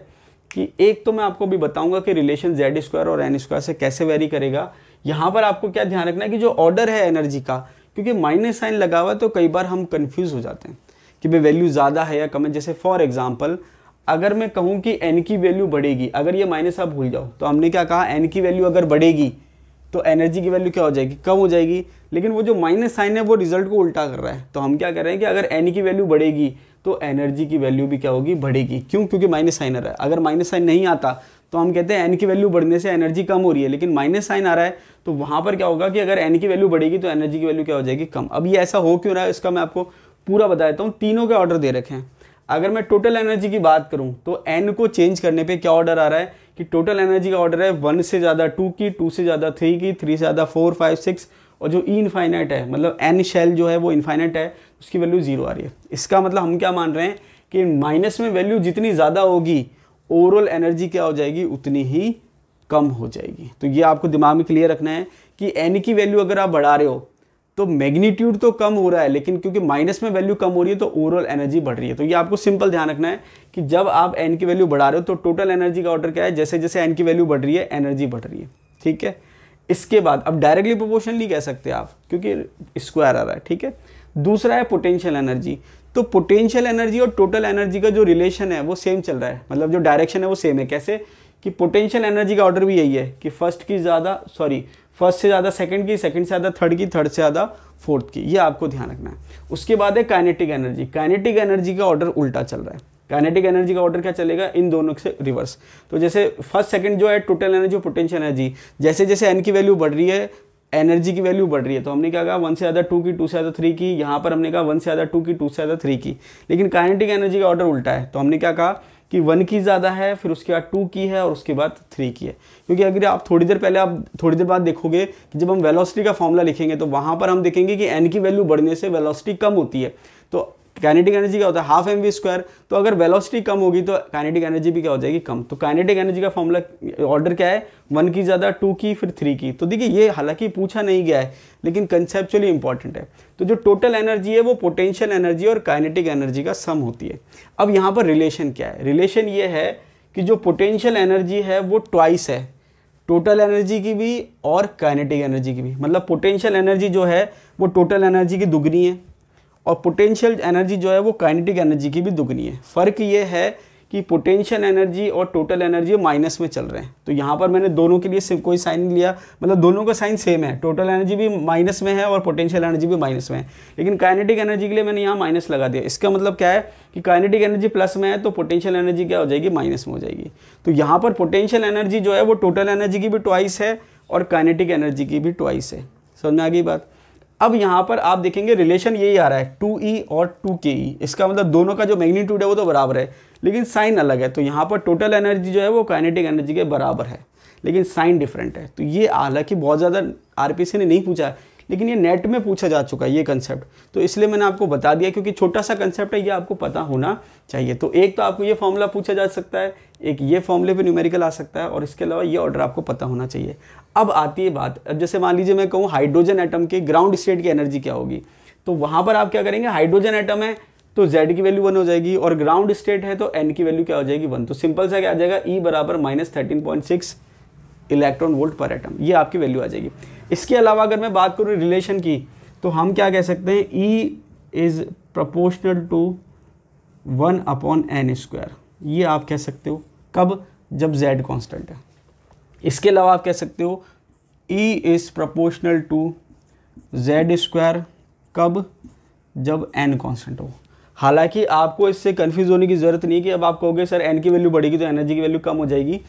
कि एक तो मैं आपको भी बताऊँगा कि रिलेशन जेड स्क्वायर और एन स्क्वायर से कैसे वेरी करेगा। यहाँ पर आपको क्या ध्यान रखना है कि जो ऑर्डर है एनर्जी का, क्योंकि माइनस साइन लगा हुआ है तो कई बार हम कन्फ्यूज़ हो जाते हैं कि भाई वैल्यू ज़्यादा है या कम है। जैसे फॉर एग्ज़ाम्पल अगर मैं कहूँ कि एन की वैल्यू बढ़ेगी, अगर ये माइनस आप भूल जाओ तो हमने क्या कहा? एन की वैल्यू अगर बढ़ेगी तो एनर्जी की वैल्यू क्या हो जाएगी? कम हो जाएगी। लेकिन वो जो माइनस साइन है, वो रिज़ल्ट को उल्टा कर रहा है। तो हम क्या कर रहे हैं कि अगर एन की वैल्यू बढ़ेगी तो एनर्जी की वैल्यू भी क्या होगी? बढ़ेगी। क्यों? क्योंकि माइनस साइन आ रहा है। अगर माइनस साइन नहीं आता तो हम कहते हैं एन की वैल्यू बढ़ने से एनर्जी कम हो रही है। लेकिन माइनस साइन आ रहा है तो वहाँ पर क्या होगा कि अगर एन की वैल्यू बढ़ेगी तो एनर्जी की वैल्यू क्या हो जाएगी? कम। अब ये ऐसा हो क्यों रहा है? इसका मैं आपको पूरा बता देता हूँ। तीनों के ऑर्डर दे रखे हैं। अगर मैं टोटल एनर्जी की बात करूँ तो एन को चेंज करने पर क्या ऑर्डर आ रहा है? कि टोटल एनर्जी का ऑर्डर है वन से ज़्यादा टू की टू से ज़्यादा थ्री की थ्री से ज़्यादा फोर फाइव सिक्स और जो ई इन्फाइनाइट है मतलब एन शेल जो है वो इन्फाइनाइट है, उसकी वैल्यू ज़ीरो आ रही है। इसका मतलब हम क्या मान रहे हैं कि माइनस में वैल्यू जितनी ज़्यादा होगी ओवरऑल एनर्जी क्या हो जाएगी, उतनी ही कम हो जाएगी। तो ये आपको दिमाग में क्लियर रखना है कि एन की वैल्यू अगर आप बढ़ा रहे हो तो मैग्नीट्यूड तो कम हो रहा है, लेकिन क्योंकि माइनस में वैल्यू कम हो रही है तो ओवरऑल एनर्जी बढ़ रही है। तो ये आपको सिंपल ध्यान रखना है कि जब आप एन की वैल्यू बढ़ा रहे हो तो टोटल एनर्जी का ऑर्डर क्या है? जैसे जैसे एन की वैल्यू बढ़ रही है एनर्जी बढ़ रही है। ठीक है? इसके बाद, अब डायरेक्टली प्रोपोर्शनली कह सकते हैं आप, क्योंकि स्क्वायर आ रहा है, ठीक है? दूसरा है पोटेंशियल एनर्जी तो पोटेंशियल एनर्जी और टोटल एनर्जी का जो रिलेशन है, वो सेम चल रहा है। मतलब जो डायरेक्शन है, वो सेम है। कैसे? कि पोटेंशियल एनर्जी का ऑर्डर भी यही है कि फ़र्स्ट की ज़्यादा सॉरी फ़र्स्ट से ज़्यादा सेकंड की सेकंड से ज़्यादा थर्ड की थर्ड से ज़्यादा फोर्थ की। ये आपको ध्यान रखना है। उसके बाद है काइनेटिक एनर्जी काइनेटिक एनर्जी का ऑर्डर उल्टा चल रहा है। काइनेटिक एनर्जी का ऑर्डर क्या चलेगा? इन दोनों से रिवर्स तो जैसे फ़र्स्ट सेकंड जो है टोटल एनर्जी और पोटेंशियल एनर्जी जैसे जैसे एन की वैल्यू बढ़ रही है एनर्जी की वैल्यू बढ़ रही है तो हमने क्या कहा? वन से ज़्यादा टू की टू से ज़्यादा थ्री की। यहाँ पर हमने कहा वन से ज़्यादा टू की टू से ज़्यादा थ्री की। लेकिन काइनेटिक एनर्जी का ऑर्डर उल्टा है। तो हमने क्या कहा? कि वन की ज़्यादा है, फिर उसके बाद टू की है और उसके बाद थ्री की है। क्योंकि अगर आप थोड़ी देर पहले आप थोड़ी देर बाद देखोगे कि जब हम वेलोसिटी का फॉर्मूला लिखेंगे तो वहाँ पर हम देखेंगे कि एन की वैल्यू बढ़ने से वेलोसिटी कम होती है। तो काइनेटिक एनर्जी क्या होता है? हाफ़ एम वी स्क्वायर तो अगर वेलोसिटी कम होगी तो काइनेटिक एनर्जी भी क्या हो जाएगी? कम. तो काइनेटिक एनर्जी का फॉर्मूला ऑर्डर क्या है? वन की ज़्यादा टू की, फिर थ्री की. तो देखिए, ये हालाँकि पूछा नहीं गया है, लेकिन कंसेप्चुअली इंपॉर्टेंट है। तो जो टोटल एनर्जी है, वो पोटेंशियल एनर्जी और काइनेटिक एनर्जी का सम होती है। अब यहाँ पर रिलेशन क्या है? रिलेशन ये है कि जो पोटेंशियल एनर्जी है, वो ट्वाइस है। टोटल एनर्जी की भी और काइनेटिक एनर्जी की भी। मतलब पोटेंशियल एनर्जी जो है, वो टोटल एनर्जी की दुगनी है। और पोटेंशियल एनर्जी जो है वो काइनेटिक एनर्जी की भी दुगनी है। फ़र्क ये है कि पोटेंशियल एनर्जी और टोटल एनर्जी माइनस में चल रहे हैं। तो यहाँ पर मैंने दोनों के लिए सिर्फ़ कोई साइन लिया। मतलब दोनों का साइन सेम है। टोटल एनर्जी भी माइनस में है और पोटेंशियल एनर्जी भी माइनस में है। लेकिन काइनेटिक एनर्जी के लिए मैंने यहाँ माइनस लगा दिया। इसका मतलब क्या है कि काइनेटिक एनर्जी प्लस में है तो पोटेंशियल एनर्जी क्या हो जाएगी? माइनस में हो जाएगी। तो यहाँ पर पोटेंशियल एनर्जी जो है वो टोटल एनर्जी की भी ट्वाइस है और काइनेटिक एनर्जी की भी ट्वाइस है। समझ में आ गई बात? अब यहाँ पर आप देखेंगे रिलेशन यही आ रहा है टू ई e और टू के ई इसका मतलब दोनों का जो मैग्नीट्यूड है वो तो बराबर है, लेकिन साइन अलग है। तो यहाँ पर टोटल एनर्जी जो है वो काइनेटिक एनर्जी के बराबर है, लेकिन साइन डिफरेंट है। तो ये हालाँकि बहुत ज़्यादा आर ने नहीं पूछा लेकिन ये नेट में पूछा जा चुका है, ये कंसेप्ट तो इसलिए मैंने आपको बता दिया, क्योंकि छोटा सा कंसेप्ट है, ये आपको पता होना चाहिए। तो एक तो आपको ये फॉर्मूला पूछा जा सकता है, एक ये फॉर्मूले पे न्यूमेरिकल आ सकता है, और इसके अलावा ये ऑर्डर आपको पता होना चाहिए। अब आती है बात, अब जैसे मान लीजिए मैं कहूँ हाइड्रोजन एटम के ग्राउंड स्टेट की एनर्जी क्या होगी? तो वहाँ पर आप क्या करेंगे? हाइड्रोजन एटम है तो Z की वैल्यू वन हो जाएगी, और ग्राउंड स्टेट है तो N की वैल्यू क्या हो जाएगी? वन तो सिंपल सा क्या आ जाएगा? E बराबर minus thirteen point six electron volt per atom ये आपकी वैल्यू आ जाएगी। इसके अलावा अगर मैं बात करूँ रिलेशन की तो हम क्या कह सकते हैं? E is proportional to one upon N square ये आप कह सकते हो कब? जब z कांस्टेंट है। इसके अलावा आप कह सकते हो E is proportional to Z square कब? जब एन कांस्टेंट हो। हालाँकि आपको इससे कन्फ्यूज़ होने की ज़रूरत नहीं है कि अब आप कहोगे, सर एन की वैल्यू बढ़ेगी तो एनर्जी की वैल्यू कम हो जाएगी।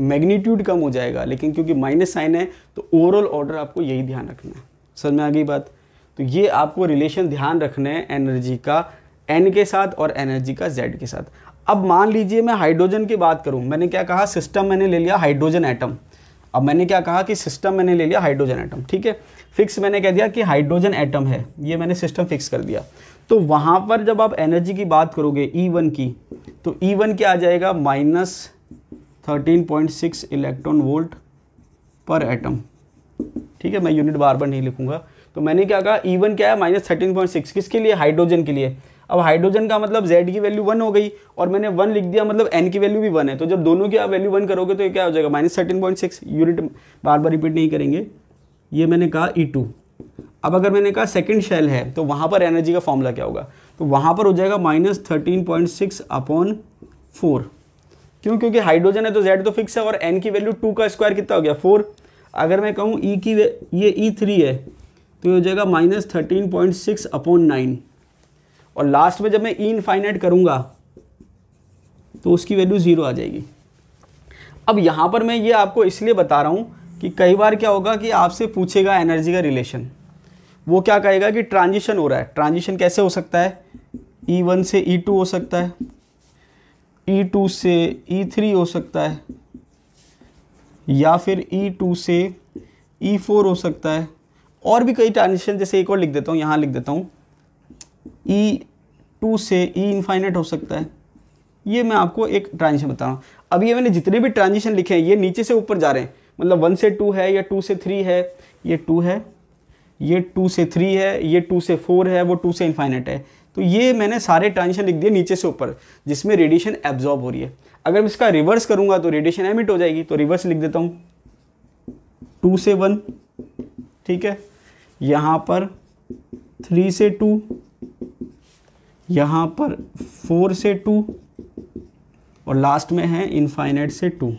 मैग्नीट्यूड कम हो जाएगा, लेकिन क्योंकि माइनस साइन है तो ओवरऑल ऑर्डर आपको यही ध्यान रखना है। समझ में आ गई बात? तो ये आपको रिलेशन ध्यान रखना है एनर्जी का एन के साथ और एनर्जी का जेड के साथ। अब मान लीजिए मैं हाइड्रोजन की बात करूँ। मैंने क्या कहा? सिस्टम मैंने ले लिया हाइड्रोजन एटम अब मैंने क्या कहा कि सिस्टम मैंने ले लिया हाइड्रोजन एटम ठीक है? फिक्स मैंने कह दिया कि हाइड्रोजन एटम है। ये मैंने सिस्टम फिक्स कर दिया। तो वहाँ पर जब आप एनर्जी की बात करोगे ई e वन की तो ई e वन क्या आ जाएगा? Minus thirteen point six electron volt per atom ठीक है, मैं यूनिट बार बार नहीं लिखूँगा। तो मैंने क्या कहा ई e क्या है? माइनस थर्टीन पॉइंट सिक्स किसके लिए? हाइड्रोजन के लिए। अब हाइड्रोजन का मतलब जेड की वैल्यू वन हो गई और मैंने वन लिख दिया मतलब एन की वैल्यू भी वन है। तो जब दोनों की आप वैल्यू वन करोगे तो ये क्या हो जाएगा? Minus thirteen point six unit बार बार रिपीट नहीं करेंगे। ये मैंने कहा ई e टू अब अगर मैंने कहा सेकेंड शेल है तो वहाँ पर एनर्जी का फॉर्मूला क्या होगा? तो वहाँ पर हो जाएगा minus thirteen point six upon four क्यों? क्योंकि हाइड्रोजन है तो जेड तो फिक्स है और एन की वैल्यू टू का स्क्वायर कितना हो गया? फोर अगर मैं कहूँ ई e की ये ई थ्री है तो ये हो जाएगा minus thirteen point six upon nine और लास्ट में जब मैं ई e इनफाइनाइट करूँगा तो उसकी वैल्यू ज़ीरो आ जाएगी। अब यहाँ पर मैं ये आपको इसलिए बता रहा हूँ कि कई बार क्या होगा कि आपसे पूछेगा एनर्जी का रिलेशन वो क्या कहेगा कि ट्रांजिशन हो रहा है। ट्रांजिशन कैसे हो सकता है? ई e वन से ई e टू हो सकता है। ई टू से ई थ्री हो सकता है, या फिर ई टू से ई फोर हो सकता है। और भी कई ट्रांजिशन जैसे एक और लिख देता हूँ, यहाँ लिख देता हूँ। ई टू से ई इनफाइनेट हो सकता है। ये मैं आपको एक ट्रांजिशन बता रहा हूँ। अब ये मैंने जितने भी ट्रांजिशन लिखे हैं, ये नीचे से ऊपर जा रहे हैं। मतलब वन से टू है, या टू से थ्री है, ये टू है, ये टू से थ्री है, ये टू से फोर है, वो टू से इनफाइनेट है। तो ये मैंने सारे ट्रांजिशन लिख दिए नीचे से ऊपर, जिसमें रेडिएशन एब्जॉर्ब हो रही है। अगर मैं इसका रिवर्स करूँगा तो रेडिएशन एमिट हो जाएगी तो रिवर्स लिख देता हूँ। टू से वन, ठीक है? यहाँ पर थ्री से टू, यहाँ पर फोर से टू, और लास्ट में है इनफाइनाइट से टू।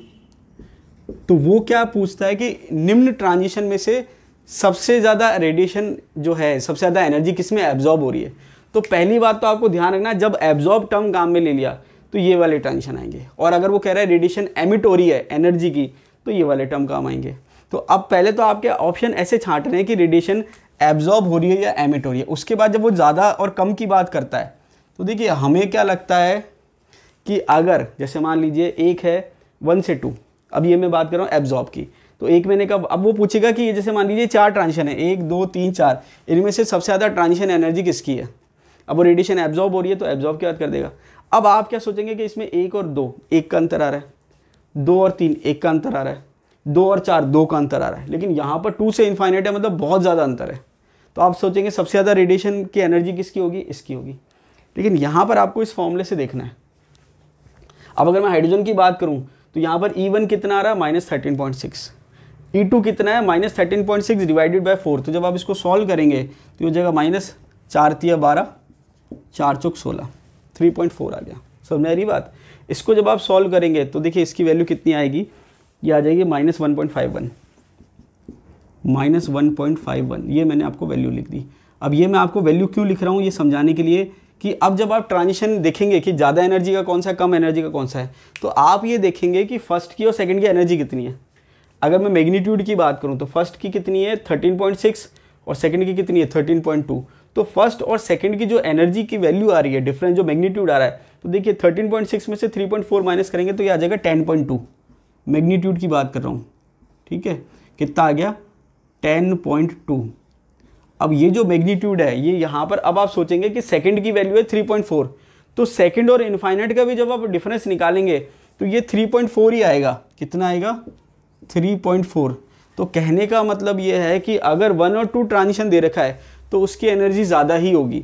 तो वो क्या पूछता है कि निम्न ट्रांजिशन में से सबसे ज़्यादा रेडिएशन जो है, सबसे ज़्यादा एनर्जी किसमें एब्जॉर्ब हो रही है? तो पहली बात तो आपको ध्यान रखना जब एब्जॉर्ब टर्म काम में ले लिया तो ये वाले ट्रांजिशन आएँगे। और अगर वो कह रहा है रेडिएशन एमिटोरी है एनर्जी की तो ये वाले टर्म काम आएँगे। तो अब पहले तो आपके ऑप्शन ऐसे छांट रहे हैं कि रेडिएशन एब्जॉर्ब हो रही है या एमिट हो। रही है उसके बाद जब वो ज़्यादा और कम की बात करता है तो देखिए, हमें क्या लगता है कि अगर, जैसे मान लीजिए, एक है वन से टू अब ये मैं बात कर रहा हूँ एब्जॉर्ब की तो एक मैंने कब अब वो पूछेगा कि ये जैसे मान लीजिए चार ट्रांजिशन है, एक, दो, तीन, चार, इनमें से सबसे ज़्यादा ट्रांजिशन एनर्जी किसकी है? अब वो रेडिएशन एब्जॉर्ब हो रही है तो एब्जॉर्ब की बात कर देगा? अब आप क्या सोचेंगे कि इसमें एक और दो, एक का अंतर आ रहा है, दो और तीन, एक का अंतर आ रहा है, दो और चार, दो का अंतर आ रहा है। लेकिन यहाँ पर टू से इन्फाइनाइट है मतलब बहुत ज़्यादा अंतर है। तो आप सोचेंगे सबसे ज़्यादा रेडिएशन की एनर्जी किसकी होगी? इसकी होगी। लेकिन यहाँ पर आपको इस फॉर्मूले से देखना है। अब अगर मैं हाइड्रोजन की बात करूँ तो यहाँ पर ई e वन कितना आ रहा है? Minus thirteen point six E two कितना है? Minus thirteen point six divided by four तो जब आप इसको सॉल्व करेंगे तो ये जगह माइनस चार तिया बारह। चार चौक सोलह थ्री पॉइंट फोर आ गया। समझ आ रही बात, इसको जब आप सॉल्व करेंगे तो देखिए इसकी वैल्यू कितनी आएगी? ये आ जाएगी minus one point five one minus one point five one ये मैंने आपको वैल्यू लिख दी। अब ये मैं आपको वैल्यू क्यों लिख रहा हूँ, ये समझाने के लिए कि अब जब आप ट्रांजिशन देखेंगे कि ज़्यादा एनर्जी का कौन सा है, कम एनर्जी का कौन सा है तो आप ये देखेंगे कि फ़र्स्ट की और सेकंड की एनर्जी कितनी है। अगर मैं मैग्नीट्यूड की बात करूँ तो फ़र्स्ट की कितनी है? थर्टीन पॉइंट सिक्स और सेकंड की कितनी है? थर्टीन पॉइंट टू तो फ़र्स्ट और सेकंड की जो एनर्जी की वैल्यू आ रही है डिफरेंस जो मैग्नीट्यूड आ रहा है तो देखिए 13.6 में से 3.4 माइनस करेंगे तो ये आ जाएगा 10.2 मैग्नीट्यूड की बात कर रहा हूँ, ठीक है? कितना आ गया? 10.2 अब ये जो मैग्नीट्यूड है, ये यहाँ पर अब आप सोचेंगे कि सेकंड की वैल्यू है 3.4 तो सेकंड और इन्फाइनाइट का भी जब आप डिफरेंस निकालेंगे तो ये 3.4 ही आएगा। कितना आएगा? 3.4 तो कहने का मतलब ये है कि अगर वन और टू ट्रांजिशन दे रखा है तो उसकी एनर्जी ज़्यादा ही होगी।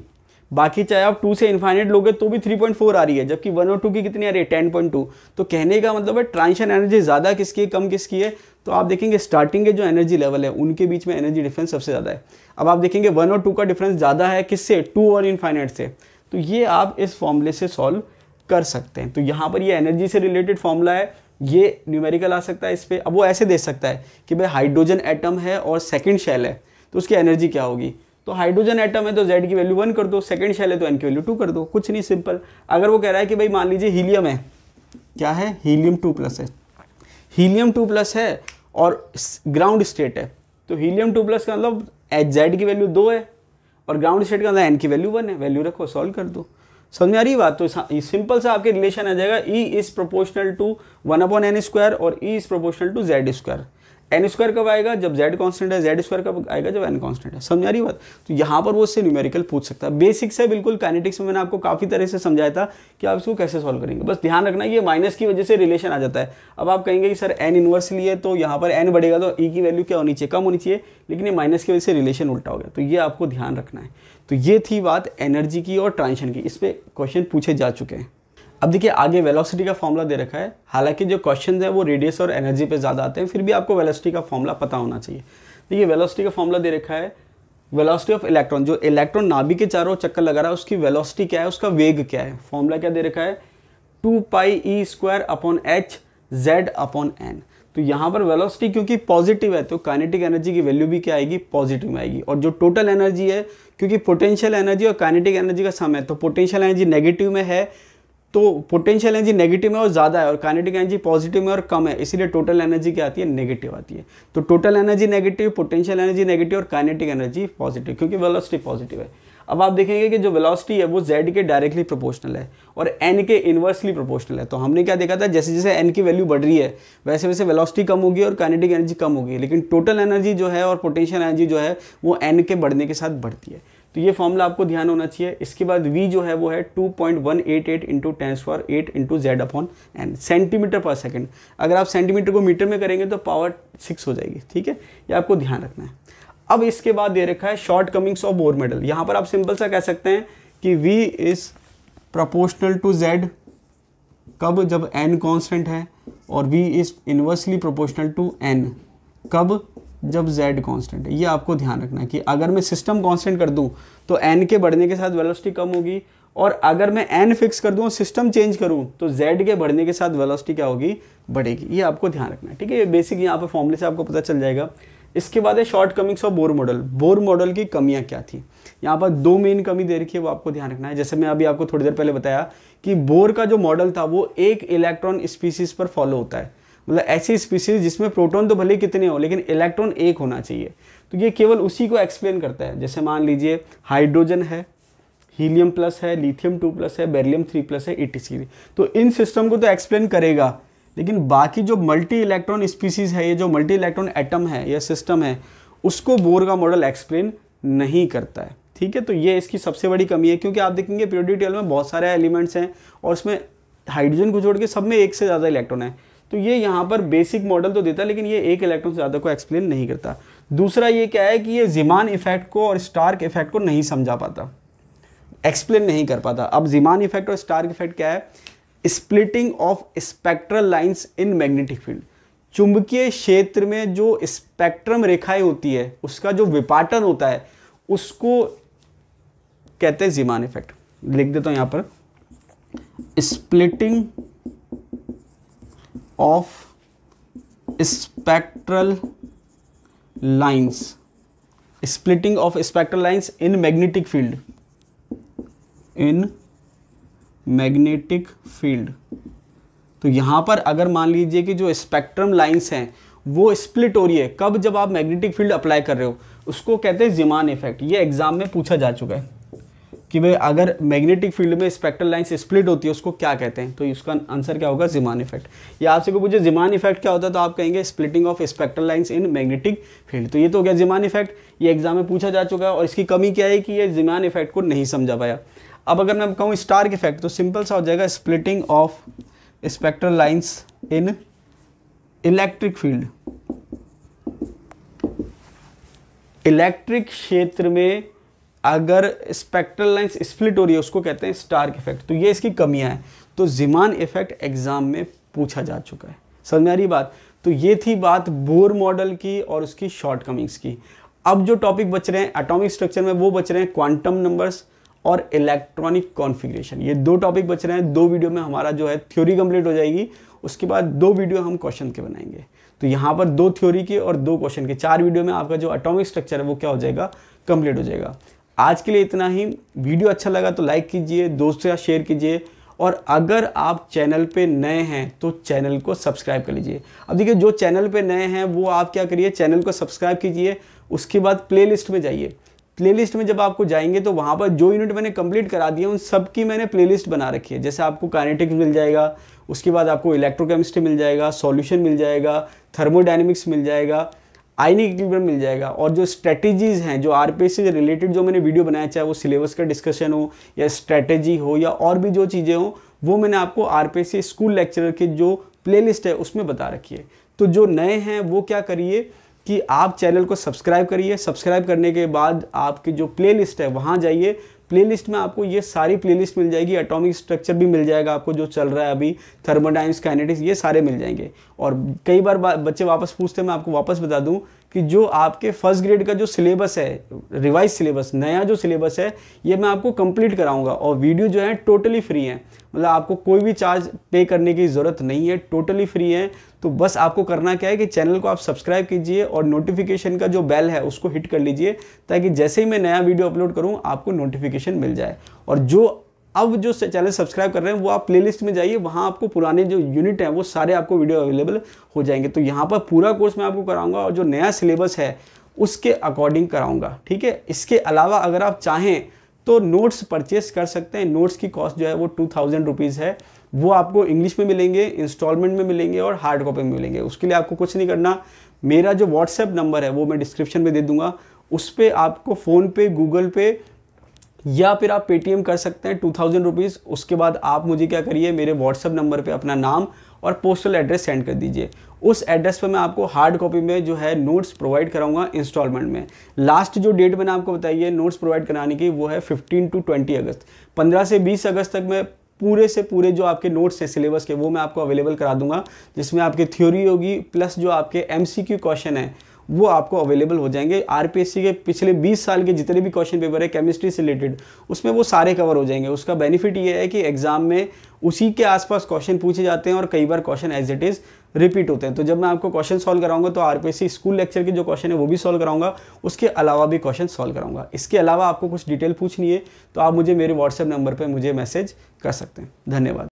बाकी चाहे आप टू से इन्फाइनेट लोगे तो भी 3.4 आ रही है, जबकि वन और टू की कितनी आ रही है? 10.2 तो कहने का मतलब है ट्रांशन एनर्जी ज़्यादा किसकी है, कम किसकी है? तो आप देखेंगे स्टार्टिंग के जो एनर्जी लेवल है, उनके बीच में एनर्जी डिफरेंस सबसे ज़्यादा है। अब आप देखेंगे वन और टू का डिफरेंस ज़्यादा है किससे? टू और इन्फाइनेट से। तो ये आप इस फॉर्मूले से सॉल्व कर सकते हैं। तो यहाँ पर ये एनर्जी से रिलेटेड फॉर्मूला है। ये न्यूमेरिकल आ सकता है इस पर अब वो ऐसे दे सकता है कि भाई हाइड्रोजन एटम है और सेकेंड शेल है। तो उसकी एनर्जी क्या होगी? तो हाइड्रोजन एटम है तो जेड की वैल्यू वन कर दो सेकेंड शेल है तो एन की वैल्यू टू कर दो, कुछ नहीं सिंपल अगर वो कह रहा है कि भाई मान लीजिए हीलियम है, क्या है? हीलियम टू प्लस है। हीलियम टू प्लस है और ग्राउंड स्टेट है। तो हीलियम टू प्लस का मतलब एच जेड की वैल्यू दो है और ग्राउंड स्टेट का मतलब एन की वैल्यू वन है। वैल्यू रखो सॉल्व कर दो। समझ में आ रही बात? तो सिंपल सा आपके रिलेशन आ जाएगा। E is proportional to one upon N square और E is proportional to Z square N square कब आएगा? जब जेड कांस्टेंट है जेड स्क्वायर कब आएगा? जब एन कांस्टेंट है। समझ आ रही बात? तो यहाँ पर वो उससे न्यूमेरिकल पूछ सकता है। बेसिक्स है, बिल्कुल काइनेटिक्स में मैंने आपको काफ़ी तरह से समझाया था कि आप इसको कैसे सॉल्व करेंगे। बस ध्यान रखना, ये माइनस की वजह से रिलेशन आ जाता है। अब आप कहेंगे कि सर एन इनवर्स लिए तो यहाँ पर एन बढ़ेगा तो ई e की वैल्यू क्या होनी चाहिए? कम होनी चाहिए। लेकिन ये माइनस की वजह से रिलेशन उल्टा हो गया। तो ये आपको ध्यान रखना है। तो ये थी बात एनर्जी की और ट्रांशन की। इस पर क्वेश्चन पूछे जा चुके हैं। अब देखिए, आगे वेलोसिटी का फॉर्मूला दे रखा है। हालाँकि जो क्वेश्चन है, वो रेडियस और एनर्जी पे ज़्यादा आते हैं, फिर भी आपको वेलोसिटी का फॉर्मूला पता होना चाहिए। देखिए वेलोसिटी का फॉर्मूला दे रखा है। वेलोसिटी ऑफ़ इलेक्ट्रॉन जो इलेक्ट्रॉन नाभि के चारों चक्कर लगा रहा है, उसकी वेलोसिटी क्या है? उसका वेग क्या है? फॉर्मूला क्या दे रखा है? Two pi E square upon H Z upon N तो यहाँ पर वेलोसिटी क्योंकि पॉजिटिव है तो काइनेटिक एनर्जी की वैल्यू भी क्या आएगी? पॉजिटिव में आएगी। और जो टोटल एनर्जी है, क्योंकि पोटेंशियल एनर्जी और काइनेटिक एनर्जी का सम है तो पोटेंशियल एनर्जी नेगेटिव में है तो पोटेंशियल एनर्जी नेगेटिव में और ज़्यादा है और काइनेटिक एनर्जी पॉजिटिव में और कम है, इसीलिए टोटल एनर्जी क्या आती है? नेगेटिव आती है। तो total energy negative potential energy negative और काइनेटिक एनर्जी पॉजिटिव क्योंकि वेलोसिटी पॉजिटिव है। अब आप देखेंगे कि जो वेलोसिटी है, वो जेड के डायरेक्टली प्रोपोर्शनल है और एन के इन्वर्सली प्रोपोर्शनल है। तो हमने क्या देखा था? जैसे जैसे एन की वैल्यू बढ़ रही है, वैसे वैसे वेलोसिटी कम होगी और काइनेटिक एनर्जी कम होगी। लेकिन टोटल एनर्जी जो है और पोटेंशियल एनर्जी जो है, वो एन के बढ़ने के साथ बढ़ती है। तो ये फॉर्मूला आपको ध्यान होना चाहिए। इसके बाद v जो है वो है 2.188 point one eight eight into ten square eight into Z upon N centimetre per second अगर आप सेंटीमीटर को मीटर में करेंगे तो पावर सिक्स हो जाएगी, ठीक है? ये आपको ध्यान रखना है। अब इसके बाद दे रखा है shortcomings of Bohr model यहाँ पर आप सिंपल सा कह सकते हैं कि v is proportional to z कब? जब n कॉन्स्टेंट है और v is inversely proportional to n कब? जब z कांस्टेंट है, ये आपको ध्यान रखना है कि अगर मैं सिस्टम कांस्टेंट कर दूँ तो n के बढ़ने के साथ वेलोसिटी कम होगी, और अगर मैं n फिक्स कर दूँ सिस्टम चेंज करूँ तो z के बढ़ने के साथ वेलोसिटी क्या होगी? बढ़ेगी। ये आपको ध्यान रखना है, ठीक है? ये बेसिक यहाँ पर फॉर्मूले से आपको पता चल जाएगा। इसके बाद है shortcomings of Bohr model Bohr model की कमियाँ क्या थी? यहाँ पर दो मेन कमी दे रखी है, वो आपको ध्यान रखना है। जैसे मैं अभी आपको थोड़ी देर पहले बताया कि बोर का जो मॉडल था, वो एक इलेक्ट्रॉन स्पीसीज पर फॉलो होता है। मतलब ऐसी स्पीसीज जिसमें प्रोटॉन तो भले कितने हो, लेकिन इलेक्ट्रॉन एक होना चाहिए। तो ये केवल उसी को एक्सप्लेन करता है। जैसे मान लीजिए हाइड्रोजन है हीलियम प्लस है लिथियम टू प्लस है बेरिलियम थ्री प्लस है ई तो इन सिस्टम को तो एक्सप्लेन करेगा। लेकिन बाकी जो मल्टी इलेक्ट्रॉन स्पीसीज है, ये जो मल्टी इलेक्ट्रॉन एटम है, या सिस्टम है, उसको बोर का मॉडल एक्सप्लेन नहीं करता है। ठीक है? तो ये इसकी सबसे बड़ी कमी है, क्योंकि आप देखेंगे पीरियोडिक टेबल में बहुत सारे एलिमेंट्स हैं, और उसमें हाइड्रोजन को छोड़ के सब में एक से ज़्यादा इलेक्ट्रॉन है। तो ये यहाँ पर बेसिक मॉडल तो देता है लेकिन ये एक इलेक्ट्रॉन से ज़्यादा को एक्सप्लेन नहीं करता। दूसरा ये क्या है कि ये जिमान इफ़ेक्ट को और स्टार्क इफ़ेक्ट को नहीं समझा पाता। एक्सप्लेन नहीं कर पाता। अब जिमान इफ़ेक्ट और स्टार्क इफ़ेक्ट क्या है? Splitting of spectral lines in magnetic field चुंबकीय क्षेत्र में जो स्पेक्ट्रम रेखाएँ होती है, उसका जो विपाटन होता है, उसको कहते हैं जिमान इफ़ेक्ट लिख देता हूँ यहाँ पर। Splitting of spectral lines splitting of spectral lines in magnetic field in magnetic field तो यहाँ पर अगर मान लीजिए कि जो स्पेक्ट्रम लाइंस हैं, वो स्प्लिट हो रही है, कब जब आप मैग्नेटिक फ़ील्ड अप्लाई कर रहे हो, उसको कहते हैं जिमान इफ़ेक्ट ये एग्ज़ाम में पूछा जा चुका है। कि भाई, अगर मैग्नेटिक फ़ील्ड में स्पेक्ट्रल लाइंस स्प्लिट होती है, उसको क्या कहते हैं? तो इसका आंसर क्या होगा? जिमान इफ़ेक्ट या आपसे को पूछे जिमान इफ़ेक्ट क्या होता है? तो आप कहेंगे splitting of spectral lines in magnetic field तो ये तो हो गया जिमान इफ़ेक्ट ये एग्ज़ाम में पूछा जा चुका है और इसकी कमी क्या है कि ये जिमान इफ़ेक्ट को नहीं समझा पाया। अब अगर मैं कहूँ स्टार्क इफ़ेक्ट तो सिंपल सा हो जाएगा splitting of spectral lines in electric field electric क्षेत्र में अगर स्पेक्ट्रल लाइंस स्प्लिट हो रही है, उसको कहते हैं स्टार्क इफ़ेक्ट तो ये इसकी कमियाँ हैं. तो जिमान इफ़ेक्ट एग्ज़ाम में पूछा जा चुका है. समझ में आ रही बात? तो ये थी बात बोर मॉडल की और उसकी शॉर्ट कमिंग्स की. अब जो टॉपिक बच रहे हैं एटॉमिक स्ट्रक्चर में वो बच रहे हैं क्वांटम नंबर्स और इलेक्ट्रॉनिक कॉन्फ़िगरेशन ये दो टॉपिक बच रहे हैं. दो वीडियो में हमारा जो है थ्योरी कंप्लीट हो जाएगी. उसके बाद दो वीडियो हम क्वेश्चन के बनाएँगे. तो यहाँ पर दो थ्योरी के और दो क्वेश्चन के. चार वीडियो में आपका जो एटॉमिक स्ट्रक्चर है, वो क्या हो जाएगा? कंप्लीट हो जाएगा. आज के लिए इतना ही। वीडियो अच्छा लगा तो लाइक कीजिए, दोस्तों या शेयर कीजिए। और अगर आप चैनल पे नए हैं तो चैनल को सब्सक्राइब कर लीजिए। अब देखिए, जो चैनल पे नए हैं, वो आप क्या करिए चैनल को सब्सक्राइब कीजिए। उसके बाद प्लेलिस्ट में जाइए। प्लेलिस्ट में जब आपको जाएँगे तो वहाँ पर जो यूनिट मैंने कंप्लीट करा दिए, उन सब की मैंने प्लेलिस्ट बना रखी है। जैसे आपको काइनेटिक्स मिल जाएगा, उसके बाद आपको इलेक्ट्रोकेमिस्ट्री मिल जाएगा सॉल्यूशन मिल जाएगा थर्मोडाइनमिक्स मिल जाएगा। आइनिक इक्विलिब्रियम मिल जाएगा। और जो स्ट्रेटेजीज हैं, जो आर से रिलेटेड जो मैंने वीडियो बनाया, चाहे वो सिलेबस का डिस्कशन हो, या स्ट्रेटेजी हो, या और भी जो चीज़ें हो, वो मैंने आपको आर स्कूल लेक्चरर की जो प्लेलिस्ट है, उसमें बता रखी है। तो जो नए हैं, वो क्या करिए कि आप चैनल को सब्सक्राइब करिए। सब्सक्राइब करने के बाद आपकी जो प्लेलिस्ट है, वहाँ जाइए। प्लेलिस्ट में आपको ये सारी प्लेलिस्ट मिल जाएगी एटॉमिक स्ट्रक्चर भी मिल जाएगा आपको, जो चल रहा है अभी थर्मोडाइम्स काइनेटिक्स ये सारे मिल जाएँगे। और कई बार बच्चे वापस पूछते हैं, मैं आपको वापस बता दूँ कि जो आपके फ़र्स्ट ग्रेड का जो सिलेबस है, रिवाइज सिलेबस, नया जो सिलेबस है, ये मैं आपको कंप्लीट कराऊँगा और वीडियो जो है टोटली फ्री है। मतलब आपको कोई भी चार्ज पे करने की ज़रूरत नहीं है, टोटली फ्री है। तो बस आपको करना क्या है कि चैनल को आप सब्सक्राइब कीजिए और नोटिफिकेशन का जो बेल है उसको हिट कर लीजिए, ताकि जैसे ही मैं नया वीडियो अपलोड करूँ, आपको नोटिफिकेशन मिल जाए। और जो अब जो चैनल सब्सक्राइब कर रहे हैं, वो आप प्लेलिस्ट में जाइए, वहाँ आपको पुराने जो यूनिट हैं, वो सारे आपको वीडियो अवेलेबल हो जाएँगे। तो यहाँ पर पूरा कोर्स मैं आपको कराऊँगा और जो नया सिलेबस है, उसके अकॉर्डिंग कराऊँगा, ठीक है? इसके अलावा अगर आप चाहें तो नोट्स परचेस कर सकते हैं। नोट्स की कॉस्ट जो है, वो टू थाउज़ेंड रुपीज़ है। वो आपको इंग्लिश में मिलेंगे इंस्टॉलमेंट में मिलेंगे और हार्ड कॉपी में मिलेंगे। उसके लिए आपको कुछ नहीं करना। मेरा जो व्हाट्सएप नंबर है, वो मैं डिस्क्रिप्शन में दे दूँगा। उस पर आपको फ़ोन पे गूगल पे या फिर आप पेटीएम कर सकते हैं टू थाउज़ेंड रुपीज़ उसके बाद आप मुझे क्या करिए, मेरे व्हाट्सअप नंबर पे अपना नाम और पोस्टल एड्रेस सेंड कर दीजिए। उस एड्रेस पर मैं आपको हार्ड कॉपी में जो है नोट्स प्रोवाइड कराऊँगा इंस्टॉलमेंट में। लास्ट जो डेट मैंने आपको बताई है नोट्स प्रोवाइड कराने की, वो है 15 टू 20 अगस्त। 15 से 20 अगस्त तक मैं पूरे से पूरे जो आपके नोट्स हैं सिलेबस के, वो मैं आपको अवेलेबल करा दूँगा, जिसमें आपकी थ्योरी होगी प्लस जो आपके MCQ क्वेश्चन है वो आपको अवेलेबल हो जाएँगे। आरपीएससी के पिछले 20 साल के जितने भी क्वेश्चन पेपर है केमिस्ट्री से रिलेटेड उसमें वो सारे कवर हो जाएँगे। उसका बेनिफिट ये है कि एग्ज़ाम में उसी के आसपास क्वेश्चन पूछे जाते हैं और कई बार question as it is repeat होते हैं। तो जब मैं आपको क्वेश्चन सॉल्व कराऊँगा तो आरपीएससी स्कूल लेक्चर के जो क्वेश्चन है, वो भी सॉल्व कराऊँगा। उसके अलावा भी क्वेश्चन सॉल्व कराऊँगा। इसके अलावा आपको कुछ डिटेल पूछनी है तो आप मुझे मेरे व्हाट्सएप नंबर पर मुझे मैसेज कर सकते हैं। धन्यवाद।